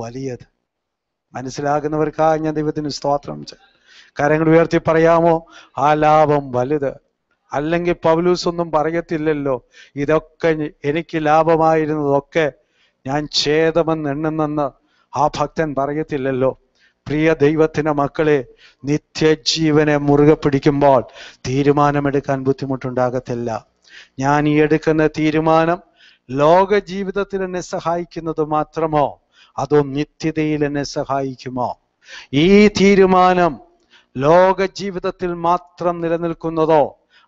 വലിയത്. മനസ്സിലാകുന്നവർക്കാ ഞാൻ ദൈവത്തിന് സ്തോത്രം കരങ്ങൾ ഉയർത്തി പറയാമോ? ആ ലാഭം വലുത്. അല്ലെങ്കിൽ പൗലൂസ് ഒന്നും പറയത്തില്ലല്ലോ. ഇതൊക്കെ എനിക്ക് ലാഭമായിരുന്നതൊക്കെ ഞാൻ ഛേദമെന്ന് എണ്ണുന്നെന്ന് ആ ഭക്തൻ പറയത്തില്ലല്ലോ. പ്രിയ ദൈവത്തിന്റെ മക്കളെ നിത്യജീവനെ മുറുകെ പിടിക്കുമ്പോൾ തീരുമാനമെടുക്കാൻ ബുദ്ധിമുട്ടുണ്ടാകത്തില്ല. ഞാൻ ഈ എടുക്കുന്ന തീരുമാനം ലോക ജീവിതത്തിൽ എന്നെ സഹായിക്കുന്നത് മാത്രമോ? അതോ നിത്യതയിൽ എന്നെ സഹായിക്കുമോ? ഈ തീരുമാനം ലോക ജീവിതത്തിൽ മാത്രം നിലനിൽക്കുന്നതോ?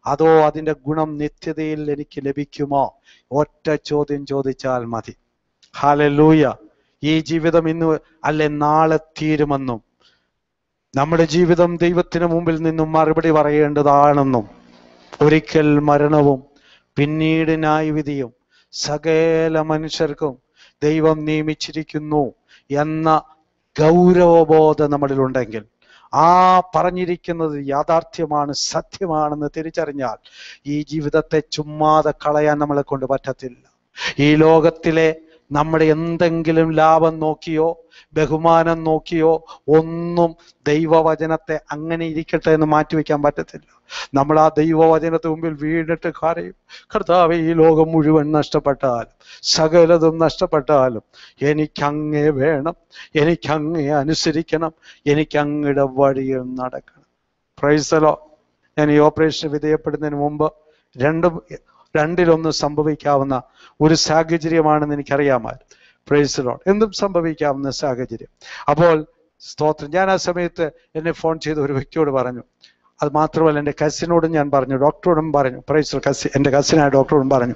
അതോ അതിന്റെ ഗുണം നിത്യതയിൽ എനിക്ക് ലഭിക്കുമോ? ഒറ്റ ചോദ്യം ചോദിച്ചാൽ മതി. ഹാലലൂയ ഈ ജീവിതം ഇന്ന് അല്ലെ നാളെ തീരുമെന്നും നമ്മുടെ ജീവിതം ദൈവത്തിന് മുമ്പിൽ നിന്നും മറുപടി പറയേണ്ടതാണെന്നും ഒരിക്കൽ മരണവും പിന്നീട് ന്യായവിധിയും സകല മനുഷ്യർക്കും ദൈവം നിയമിച്ചിരിക്കുന്നു എന്ന ഗൗരവബോധം നമ്മളിലുണ്ടെങ്കിൽ ആ പറഞ്ഞിരിക്കുന്നത് യാഥാർത്ഥ്യമാണ് സത്യമാണെന്ന് തിരിച്ചറിഞ്ഞാൽ ഈ ജീവിതത്തെ ചുമ്മാതെ കളയാൻ നമ്മളെ കൊണ്ട് പറ്റത്തില്ല. ഈ ലോകത്തിലെ നമ്മുടെ എന്തെങ്കിലും ലാഭം നോക്കിയോ ബഹുമാനം നോക്കിയോ ഒന്നും ദൈവവചനത്തെ അങ്ങനെ ഇരിക്കട്ടെ എന്ന് മാറ്റിവെക്കാൻ പറ്റത്തില്ല. നമ്മൾ ആ ദൈവവചനത്തിന് മുമ്പിൽ വീണിട്ട് കരയും. കർത്താവ് ഈ ലോകം മുഴുവൻ നഷ്ടപ്പെട്ടാലും സകലതും നഷ്ടപ്പെട്ടാലും എനിക്കങ്ങേ വേണം എനിക്കങ്ങേ അനുസരിക്കണം എനിക്കങ്ങയുടെ വഴിയിൽ നടക്കണം. പ്രൈസലോ ഞാൻ ഈ ഓപ്പറേഷൻ വിധേയപ്പെടുന്നതിന് മുമ്പ് രണ്ടും രണ്ടിലൊന്ന് സംഭവിക്കാവുന്ന ഒരു സാഹചര്യമാണെന്ന് എനിക്കറിയാമായിരുന്നു. പ്രേസിലോൺ എന്തും സംഭവിക്കാവുന്ന സാഹചര്യം. അപ്പോൾ സ്തോത്രം. ഞാൻ ആ സമയത്ത് എന്നെ ഫോൺ ചെയ്ത ഒരു വ്യക്തിയോട് പറഞ്ഞു. അത് മാത്രമല്ല എന്റെ കസിനോടും ഞാൻ പറഞ്ഞു. ഡോക്ടറോടും പറഞ്ഞു. പ്രൈസ് കസി എന്റെ കസിനായ ഡോക്ടറോടും പറഞ്ഞു.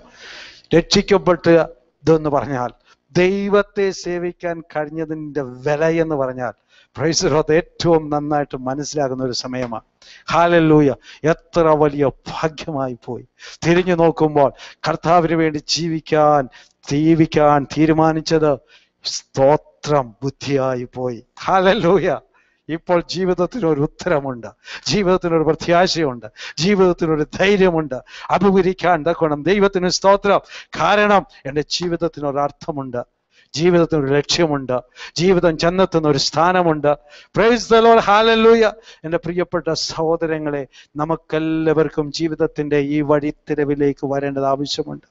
രക്ഷിക്കപ്പെട്ട് ഇതെന്ന് പറഞ്ഞാൽ ദൈവത്തെ സേവിക്കാൻ കഴിഞ്ഞതിന്റെ വില എന്ന് പറഞ്ഞാൽ പ്രൈസ് അത് ഏറ്റവും നന്നായിട്ട് മനസ്സിലാകുന്ന ഒരു സമയമാണ്. ഹാലല്ലൂയ എത്ര വലിയ ഭാഗ്യമായി പോയി. തിരിഞ്ഞു നോക്കുമ്പോൾ കർത്താവിന് വേണ്ടി ജീവിക്കാൻ ജീവിക്കാൻ തീരുമാനിച്ചത് സ്തോത്രം ബുദ്ധിയായി പോയി. ഹാലല്ലൂയ ഇപ്പോൾ ജീവിതത്തിന് ഒരു ഉത്തരമുണ്ട്. ജീവിതത്തിനൊരു പ്രത്യാശയുണ്ട്. ജീവിതത്തിനൊരു ധൈര്യമുണ്ട്. അഭിമുഖിക്കാൻ തക്കണം ദൈവത്തിന് സ്തോത്രം. കാരണം എന്റെ ജീവിതത്തിനൊരു അർത്ഥമുണ്ട് ജീവിതത്തിന് ഒരു ലക്ഷ്യമുണ്ട്. ജീവിതം ചെന്നെത്തുന്ന ഒരു സ്ഥാനമുണ്ട് പ്രൈസ് ഹാലല്ലൂയ എന്റെ പ്രിയപ്പെട്ട സഹോദരങ്ങളെ നമുക്കെല്ലാവർക്കും ജീവിതത്തിന്റെ ഈ വഴിത്തിരവിലേക്ക് വരേണ്ടത് ആവശ്യമുണ്ട്.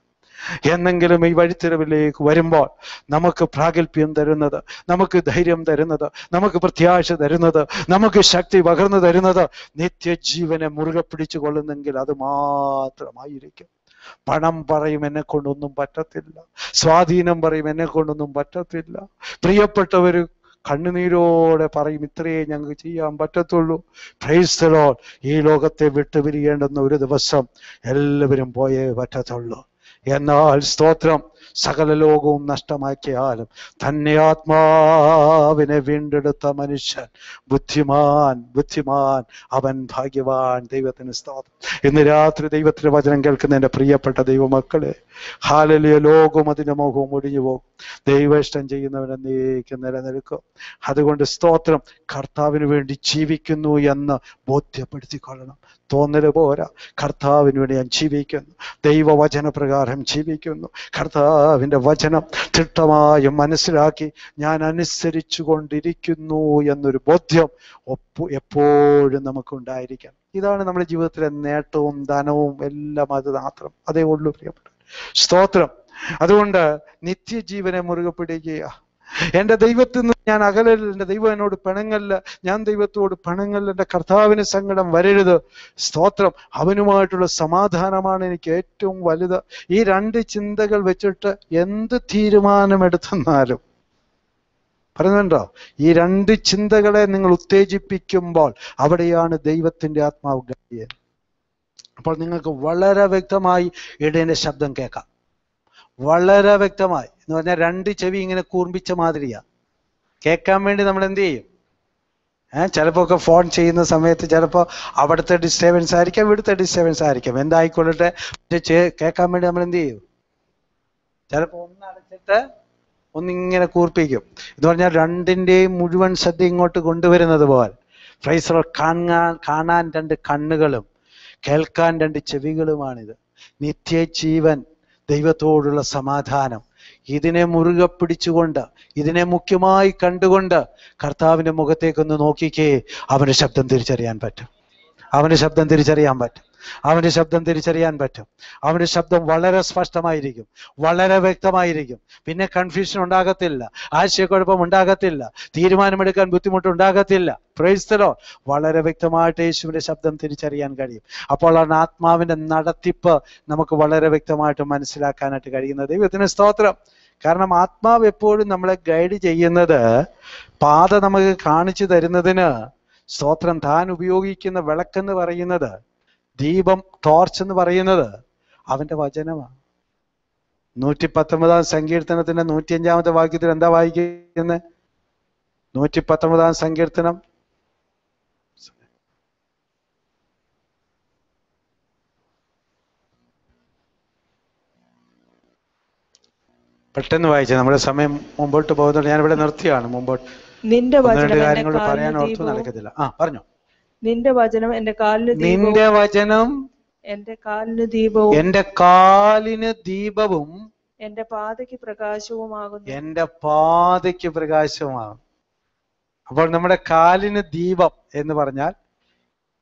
എന്നെങ്കിലും ഈ വഴിത്തിരവിലേക്ക് വരുമ്പോൾ നമുക്ക് പ്രാഗൽഭ്യം തരുന്നത് നമുക്ക് ധൈര്യം തരുന്നത് നമുക്ക് പ്രത്യാശ തരുന്നത് നമുക്ക് ശക്തി പകർന്നു തരുന്നത് നിത്യജീവനെ മുറുകെ പിടിച്ചു കൊള്ളുന്നെങ്കിൽ അത് മാത്രമായിരിക്കും. പണം പറയും എന്നെ കൊണ്ടൊന്നും പറ്റത്തില്ല. സ്വാധീനം പറയും എന്നെ കൊണ്ടൊന്നും പറ്റത്തില്ല. പ്രിയപ്പെട്ടവര് കണ്ണുനീരോടെ പറയും ഇത്രയേ ഞങ്ങൾക്ക് ചെയ്യാൻ പറ്റത്തുള്ളൂ. പ്രൈസ്തലോ ഈ ലോകത്തെ വിട്ടുപിരിയേണ്ടുന്ന ഒരു ദിവസം എല്ലാവരും പോയേ പറ്റത്തുള്ളൂ. എന്നാൽ സ്തോത്രം. സകല ലോകവും നഷ്ടമാക്കിയാലും തന്നെ ആത്മാവിനെ വീണ്ടെടുത്ത മനുഷ്യൻ ബുദ്ധിമാൻ ബുദ്ധിമാൻ അവൻ ഭാഗ്യവാൻ ദൈവത്തിന് സ്തോത്രം. ഇന്ന് രാത്രി ദൈവത്തിന്റെ വചനം കേൾക്കുന്ന എന്റെ പ്രിയപ്പെട്ട ദൈവമക്കളെ ഹാലലിയ ലോകവും അതിന്റെ മോഹവും ഒടിഞ്ഞു പോകും. ദൈവ ഇഷ്ടം ചെയ്യുന്നവൻ എന്നേക്കും നിലനിൽക്കും. അതുകൊണ്ട് സ്തോത്രം കർത്താവിന് വേണ്ടി ജീവിക്കുന്നു എന്ന് ബോധ്യപ്പെടുത്തിക്കൊള്ളണം. തോന്നൽ പോരാ. കർത്താവിന് വേണ്ടി ഞാൻ ജീവിക്കുന്നു. ദൈവവചന പ്രകാരം ജീവിക്കുന്നു കർത്താവിന്റെ വചനം തിട്ടമായും മനസ്സിലാക്കി ഞാൻ അനുസരിച്ചു കൊണ്ടിരിക്കുന്നു എന്നൊരു ബോധ്യം ഒപ്പ എപ്പോഴും നമുക്കുണ്ടായിരിക്കണം. ഇതാണ് നമ്മുടെ ജീവിതത്തിലെ നേട്ടവും ധനവും എല്ലാം അത് മാത്രം. അതേ ഉള്ളൂ പ്രിയപ്പെട്ട സ്തോത്രം. അതുകൊണ്ട് നിത്യജീവനെ മുറുകെ പിടിക്കുക എന്റെ ദൈവത്തിൽ നിന്ന് ഞാൻ അകലല്ല എന്റെ ദൈവം എന്നോട് പിണങ്ങല്ല ഞാൻ ദൈവത്തോട് പിണങ്ങല്ല എന്റെ കർത്താവിന് സങ്കടം വരരുത്. സ്തോത്രം അവനുമായിട്ടുള്ള സമാധാനമാണ് എനിക്ക് ഏറ്റവും വലുത്. ഈ രണ്ട് ചിന്തകൾ വെച്ചിട്ട് എന്ത് തീരുമാനമെടുത്തെന്നാലും പറയുന്നുണ്ടോ? ഈ രണ്ട് ചിന്തകളെ നിങ്ങൾ ഉത്തേജിപ്പിക്കുമ്പോൾ അവിടെയാണ് ദൈവത്തിന്റെ ആത്മാവ് അപ്പോൾ നിങ്ങൾക്ക് വളരെ വ്യക്തമായി ഇടേന്റെ ശബ്ദം കേൾക്കാം. വളരെ വ്യക്തമായി. എന്ന് പറഞ്ഞാൽ രണ്ട് ചെവി ഇങ്ങനെ കൂർമ്പിച്ച മാതിരിയാ. കേൾക്കാൻ വേണ്ടി നമ്മൾ എന്ത് ചെയ്യും? ഏഹ് ചിലപ്പോ ഒക്കെ ഫോൺ ചെയ്യുന്ന സമയത്ത് ചിലപ്പോൾ അവിടുത്തെ ഡിസ്റ്റർബൻസ് ആയിരിക്കാം ഇവിടുത്തെ ഡിസ്റ്റർബൻസ് ആയിരിക്കാം. എന്തായിക്കൊള്ളട്ടെ? കേൾക്കാൻ വേണ്ടി നമ്മൾ എന്ത് ചെയ്യും? ചിലപ്പോൾ ഒന്ന് അടച്ചിട്ട് ഒന്നിങ്ങനെ കൂർപ്പിക്കും. എന്ന് പറഞ്ഞാൽ രണ്ടിന്റെയും മുഴുവൻ ശ്രദ്ധ ഇങ്ങോട്ട് കൊണ്ടുവരുന്നത് പോലെ. ഫ്രൈസറോ കാണാൻ കാണാൻ രണ്ട് കണ്ണുകളും കേൾക്കാൻ രണ്ട് ചെവികളുമാണിത്. നിത്യജീവൻ ദൈവത്തോടുള്ള സമാധാനം. ഇതിനെ മുറുകെ പിടിച്ചുകൊണ്ട് ഇതിനെ മുഖ്യമായി കണ്ടുകൊണ്ട് കർത്താവിന്റെ മുഖത്തേക്കൊന്ന് നോക്കിക്കേ അവന്റെ ശബ്ദം തിരിച്ചറിയാൻ പറ്റും. അവന്റെ ശബ്ദം തിരിച്ചറിയാൻ പറ്റും. അവന്റെ ശബ്ദം തിരിച്ചറിയാൻ പറ്റും. അവന്റെ ശബ്ദം വളരെ സ്പഷ്ടമായിരിക്കും വളരെ വ്യക്തമായിരിക്കും. പിന്നെ കൺഫ്യൂഷൻ ഉണ്ടാകത്തില്ല ആശയക്കുഴപ്പം ഉണ്ടാകത്തില്ല തീരുമാനമെടുക്കാൻ ബുദ്ധിമുട്ട് ഉണ്ടാകത്തില്ല പ്രൈസ്തലോ വളരെ വ്യക്തമായിട്ട് യേശുവിന്റെ ശബ്ദം തിരിച്ചറിയാൻ കഴിയും. അപ്പോൾ ആണ് ആത്മാവിന്റെ നടത്തിപ്പ് നമുക്ക് വളരെ വ്യക്തമായിട്ട് മനസ്സിലാക്കാനായിട്ട് കഴിയുന്നത്. ദൈവത്തിന് സ്തോത്രം. കാരണം ആത്മാവ് എപ്പോഴും നമ്മളെ ഗൈഡ് ചെയ്യുന്നത് പാത നമുക്ക് കാണിച്ചു തരുന്നതിന് സ്തോത്രം താൻ ഉപയോഗിക്കുന്ന വിളക്കെന്ന് പറയുന്നത് ദീപം ടോർച്ച് എന്ന് പറയുന്നത് അവന്റെ വചനമാണ്. നൂറ്റി പത്തൊമ്പതാം സങ്കീർത്തനത്തിന്റെ നൂറ്റിയഞ്ചാമത്തെ വാക്യത്തിൽ എന്താ വായിക്കുന്നത്? നൂറ്റി പത്തൊമ്പതാം സങ്കീർത്തനം. പെട്ടെന്ന് വായിച്ച നമ്മുടെ സമയം മുമ്പോട്ട് പോകുന്നുണ്ട്. ഞാൻ ഇവിടെ നിർത്തിയാണ് മുമ്പോട്ട്. നിന്റെ കാര്യങ്ങൾ പറയാൻ ഓർത്തു നടക്കത്തില്ല. ആ പറഞ്ഞു. നിന്റെ വചനം എന്റെ കാലിന് ദീപവും നിന്റെ വചനം എന്റെ കാലിന് ദീപവും എന്റെ കാലിന് ദീപവും എന്റെ പാതയ്ക്ക് പ്രകാശവുമാകുന്നു. എന്റെ പാതയ്ക്ക് പ്രകാശവുമാകും അപ്പോൾ നമ്മുടെ കാലിന് ദീപം എന്ന് പറഞ്ഞാൽ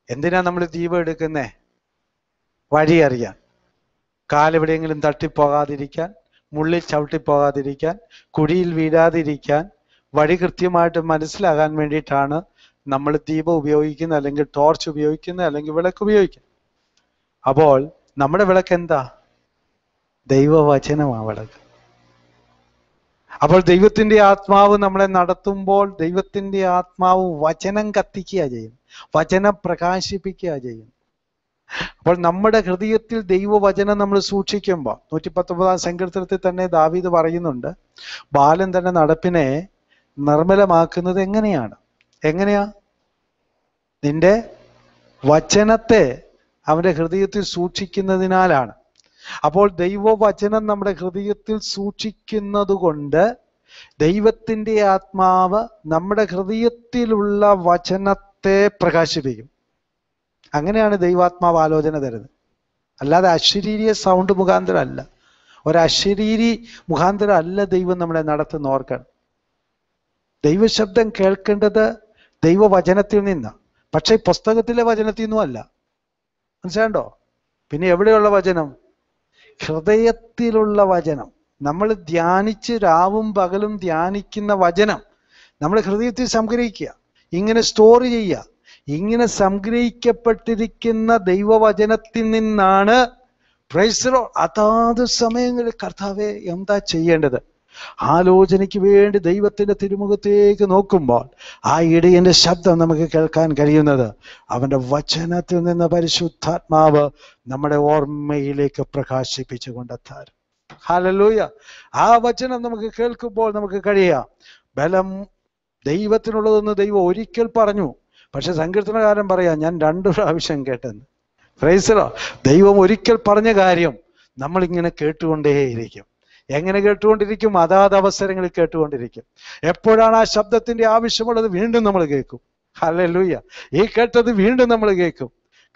എന്തിനാ നമ്മൾ ദീപം എടുക്കുന്നേ? വഴി അറിയാൻ. കാലെവിടെയെങ്കിലും തട്ടിപ്പോകാതിരിക്കാൻ മുള്ളിൽ ചവിട്ടിപ്പോകാതിരിക്കാൻ കുഴിയിൽ വീഴാതിരിക്കാൻ വഴി കൃത്യമായിട്ട് മനസ്സിലാകാൻ വേണ്ടിയിട്ടാണ് നമ്മൾ ദീപം ഉപയോഗിക്കുന്ന അല്ലെങ്കിൽ ടോർച്ച് ഉപയോഗിക്കുന്ന അല്ലെങ്കിൽ വിളക്ക് ഉപയോഗിക്കുക അപ്പോൾ നമ്മുടെ വിളക്ക് എന്താ? ദൈവവചനമാ വിളക്ക്. അപ്പോൾ ദൈവത്തിന്റെ ആത്മാവ് നമ്മളെ നടത്തുമ്പോൾ ദൈവത്തിന്റെ ആത്മാവ് വചനം കത്തിക്കുക ചെയ്യും. വചനം പ്രകാശിപ്പിക്കുക ചെയ്യും. അപ്പോൾ നമ്മുടെ ഹൃദയത്തിൽ ദൈവവചനം നമ്മൾ സൂക്ഷിക്കുമ്പോൾ നൂറ്റി പത്തൊമ്പതാം സങ്കീർത്തനത്തിൽ തന്നെ ദാവീദ് പറയുന്നുണ്ട് ബാലൻ തന്നെ നടപ്പിനെ നിർമ്മലമാക്കുന്നത് എങ്ങനെയാണ്? എങ്ങനെയാ? നിന്റെ വചനത്തെ അവന്റെ ഹൃദയത്തിൽ സൂക്ഷിക്കുന്നതിനാലാണ്. അപ്പോൾ ദൈവവചനം നമ്മുടെ ഹൃദയത്തിൽ സൂക്ഷിക്കുന്നത് കൊണ്ട് ദൈവത്തിന്റെ ആത്മാവ് നമ്മുടെ ഹൃദയത്തിലുള്ള വചനത്തെ പ്രകാശിപ്പിക്കും. അങ്ങനെയാണ് ദൈവാത്മാവ് ആലോചന തരുന്നത്. അല്ലാതെ അശരീരിയ സൗണ്ട് മുഖാന്തരം അല്ല ഒരു അശരീരി അല്ല ദൈവം നമ്മളെ നടത്തുന്ന ഓർക്കണം. ദൈവശബ്ദം കേൾക്കേണ്ടത് ദൈവവചനത്തിൽ നിന്ന്. പക്ഷെ പുസ്തകത്തിലെ വചനത്തിൽ നിന്നും അല്ല മനസ്സിലാണ്ടോ പിന്നെ എവിടെയുള്ള വചനം? ഹൃദയത്തിലുള്ള വചനം. നമ്മൾ ധ്യാനിച്ച് രാവും പകലും ധ്യാനിക്കുന്ന വചനം. നമ്മൾ ഹൃദയത്തിൽ സംഗ്രഹിക്കുക. ഇങ്ങനെ സ്റ്റോർ ചെയ്യുക. ഇങ്ങനെ സംഗ്രഹിക്കപ്പെട്ടിരിക്കുന്ന ദൈവവചനത്തിൽ നിന്നാണ് പ്രൈസറോ അതാത് സമയങ്ങളിൽ കർത്താവെ എന്താ ചെയ്യേണ്ടത്? ആലോചനയ്ക്ക് വേണ്ടി ദൈവത്തിന്റെ തിരുമുഖത്തേക്ക് നോക്കുമ്പോൾ ആ ഇടിയന്റെ ശബ്ദം നമുക്ക് കേൾക്കാൻ കഴിയുന്നത് അവന്റെ വചനത്തിൽ നിന്ന് പരിശുദ്ധാത്മാവ് നമ്മുടെ ഓർമ്മയിലേക്ക് പ്രകാശിപ്പിച്ചു കൊണ്ടെത്താൻ ഹാലലൂയ ആ വചനം നമുക്ക് കേൾക്കുമ്പോൾ നമുക്ക് കഴിയാം. ബലം ദൈവത്തിനുള്ളതെന്ന് ദൈവം ഒരിക്കൽ പറഞ്ഞു. പക്ഷെ സങ്കീർത്തനകാരൻ പറയാ ഞാൻ രണ്ടു പ്രാവശ്യം കേട്ടെന്ന്. ഫ്രൈസറോ ദൈവം ഒരിക്കൽ പറഞ്ഞ കാര്യം നമ്മളിങ്ങനെ കേട്ടുകൊണ്ടേയിരിക്കും. എങ്ങനെ കേട്ടുകൊണ്ടിരിക്കും? അതാത് അവസരങ്ങളിൽ കേട്ടുകൊണ്ടിരിക്കും. എപ്പോഴാണ് ആ ശബ്ദത്തിന്റെ ആവശ്യമുള്ളത് വീണ്ടും നമ്മൾ കേൾക്കും. ഹല്ലേലൂയ. ഈ കേട്ടത് വീണ്ടും നമ്മൾ കേൾക്കും.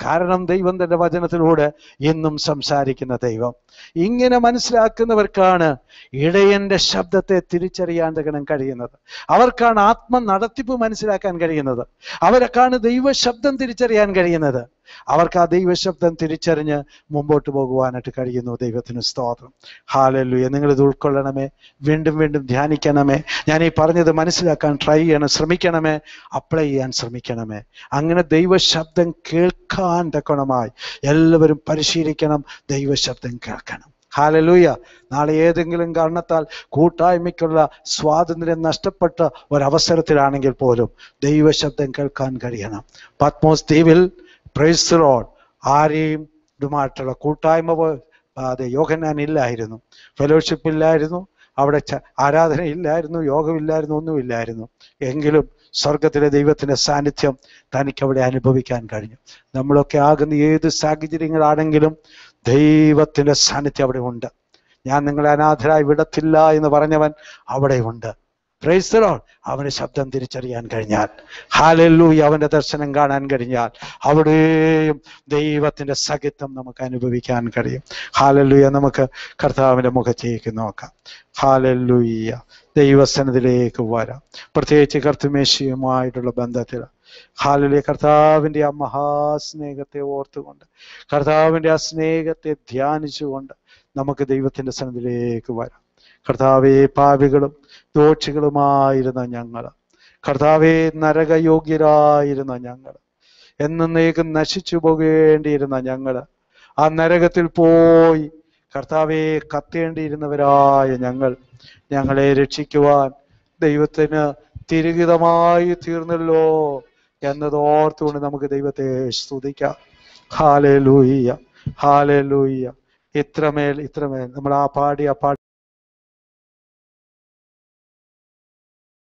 കാരണം ദൈവം തന്റെ വചനത്തിലൂടെ എന്നും സംസാരിക്കുന്ന ദൈവം. ഇങ്ങനെ മനസ്സിലാക്കുന്നവർക്കാണ് ഇടയന്റെ ശബ്ദത്തെ തിരിച്ചറിയാൻ തകണം കഴിയുന്നത്. അവർക്കാണ് ആത്മ നടത്തിപ്പ് മനസ്സിലാക്കാൻ കഴിയുന്നത്. അവരൊക്കെയാണ് ദൈവ ശബ്ദം തിരിച്ചറിയാൻ കഴിയുന്നത്. അവർക്ക് ആ ദൈവശബ്ദം തിരിച്ചറിഞ്ഞ് മുമ്പോട്ട് പോകുവാനായിട്ട് കഴിയുന്നു. ദൈവത്തിന് സ്തോത്രം. ഹാലല്ലുയ നിങ്ങൾ ഇത് ഉൾക്കൊള്ളണമേ. വീണ്ടും വീണ്ടും ധ്യാനിക്കണമേ. ഞാൻ ഈ പറഞ്ഞത് മനസ്സിലാക്കാൻ ട്രൈ ചെയ്യണം ശ്രമിക്കണമേ. അപ്ലൈ ചെയ്യാൻ ശ്രമിക്കണമേ. അങ്ങനെ ദൈവശബ്ദം കേൾക്കാൻ തക്കണമായി എല്ലാവരും പരിശീലിക്കണം ദൈവശബ്ദം കേൾക്കണം. ഹാലലൂയ നാളെ ഏതെങ്കിലും കാരണത്താൽ കൂട്ടായ്മയ്ക്കുള്ള സ്വാതന്ത്ര്യം നഷ്ടപ്പെട്ട ഒരവസരത്തിലാണെങ്കിൽ പോലും ദൈവശബ്ദം കേൾക്കാൻ കഴിയണം. പത്മോസ് ദ്വീപിൽ പ്രൈസ്ലോഡ് ആരെയും ഇതുമായിട്ടുള്ള കൂട്ടായ്മ അതെ യോഹന്നാൻ ഇല്ലായിരുന്നു ഫെലോഷിപ്പ് ഇല്ലായിരുന്നു. അവിടെ ആരാധന ഇല്ലായിരുന്നു യോഗമില്ലായിരുന്നു. ഒന്നുമില്ലായിരുന്നു. എങ്കിലും സ്വർഗത്തിലെ ദൈവത്തിന്റെ സാന്നിധ്യം തനിക്കവിടെ അനുഭവിക്കാൻ കഴിഞ്ഞു. നമ്മളൊക്കെ ആകുന്ന ഏത് സാഹചര്യങ്ങളാണെങ്കിലും ദൈവത്തിന്റെ സാന്നിധ്യം അവിടെ ഉണ്ട്. ഞാൻ നിങ്ങളെ അനാഥരായി വിടത്തില്ല എന്ന് പറഞ്ഞവൻ അവിടെ പ്രൈസ്തലോൾ അവന് ശബ്ദം തിരിച്ചറിയാൻ കഴിഞ്ഞാൽ. ഹാലല്ലൂയി അവന്റെ ദർശനം കാണാൻ കഴിഞ്ഞാൽ അവിടെയും ദൈവത്തിന്റെ സഹിത്വം നമുക്ക് അനുഭവിക്കാൻ കഴിയും. ഹാലല്ലൂയ നമുക്ക് കർത്താവിന്റെ മുഖത്തേക്ക് നോക്കാം. ഹാലല്ലൂയ്യ ദൈവസനത്തിലേക്ക് വരാം. പ്രത്യേകിച്ച് കർത്തുമേശിയുമായിട്ടുള്ള ബന്ധത്തിൽ. ഹാലലിയ കർത്താവിന്റെ ആ മഹാസ്നേഹത്തെ ഓർത്തുകൊണ്ട് കർത്താവിന്റെ ആ സ്നേഹത്തെ ധ്യാനിച്ചുകൊണ്ട് നമുക്ക് ദൈവത്തിന്റെ സന്നിധിയിലേക്ക് വരാം. കർത്താവേ പാപികളും ദോഷികളുമായിരുന്ന ഞങ്ങൾ. കർത്താവെ നരകയോഗ്യരായിരുന്ന ഞങ്ങൾ. എന്നേക്കും നശിച്ചു പോകേണ്ടിയിരുന്ന ഞങ്ങൾ. ആ നരകത്തിൽ പോയി കർത്താവെ കത്തേണ്ടിയിരുന്നവരായ ഞങ്ങൾ. ഞങ്ങളെ രക്ഷിക്കുവാൻ ദൈവത്തിന് തിരുഹിതമായി തീർന്നല്ലോ എന്നത് ഓർത്തുകൊണ്ട് നമുക്ക് ദൈവത്തെ സ്തുതിക്കാം. ഹാലേ ലൂയ്യ ഹാലേ ലൂയ്യ ഇത്രമേൽ ഇത്രമേൽ. നമ്മൾ ആ പാടി ആ പാടി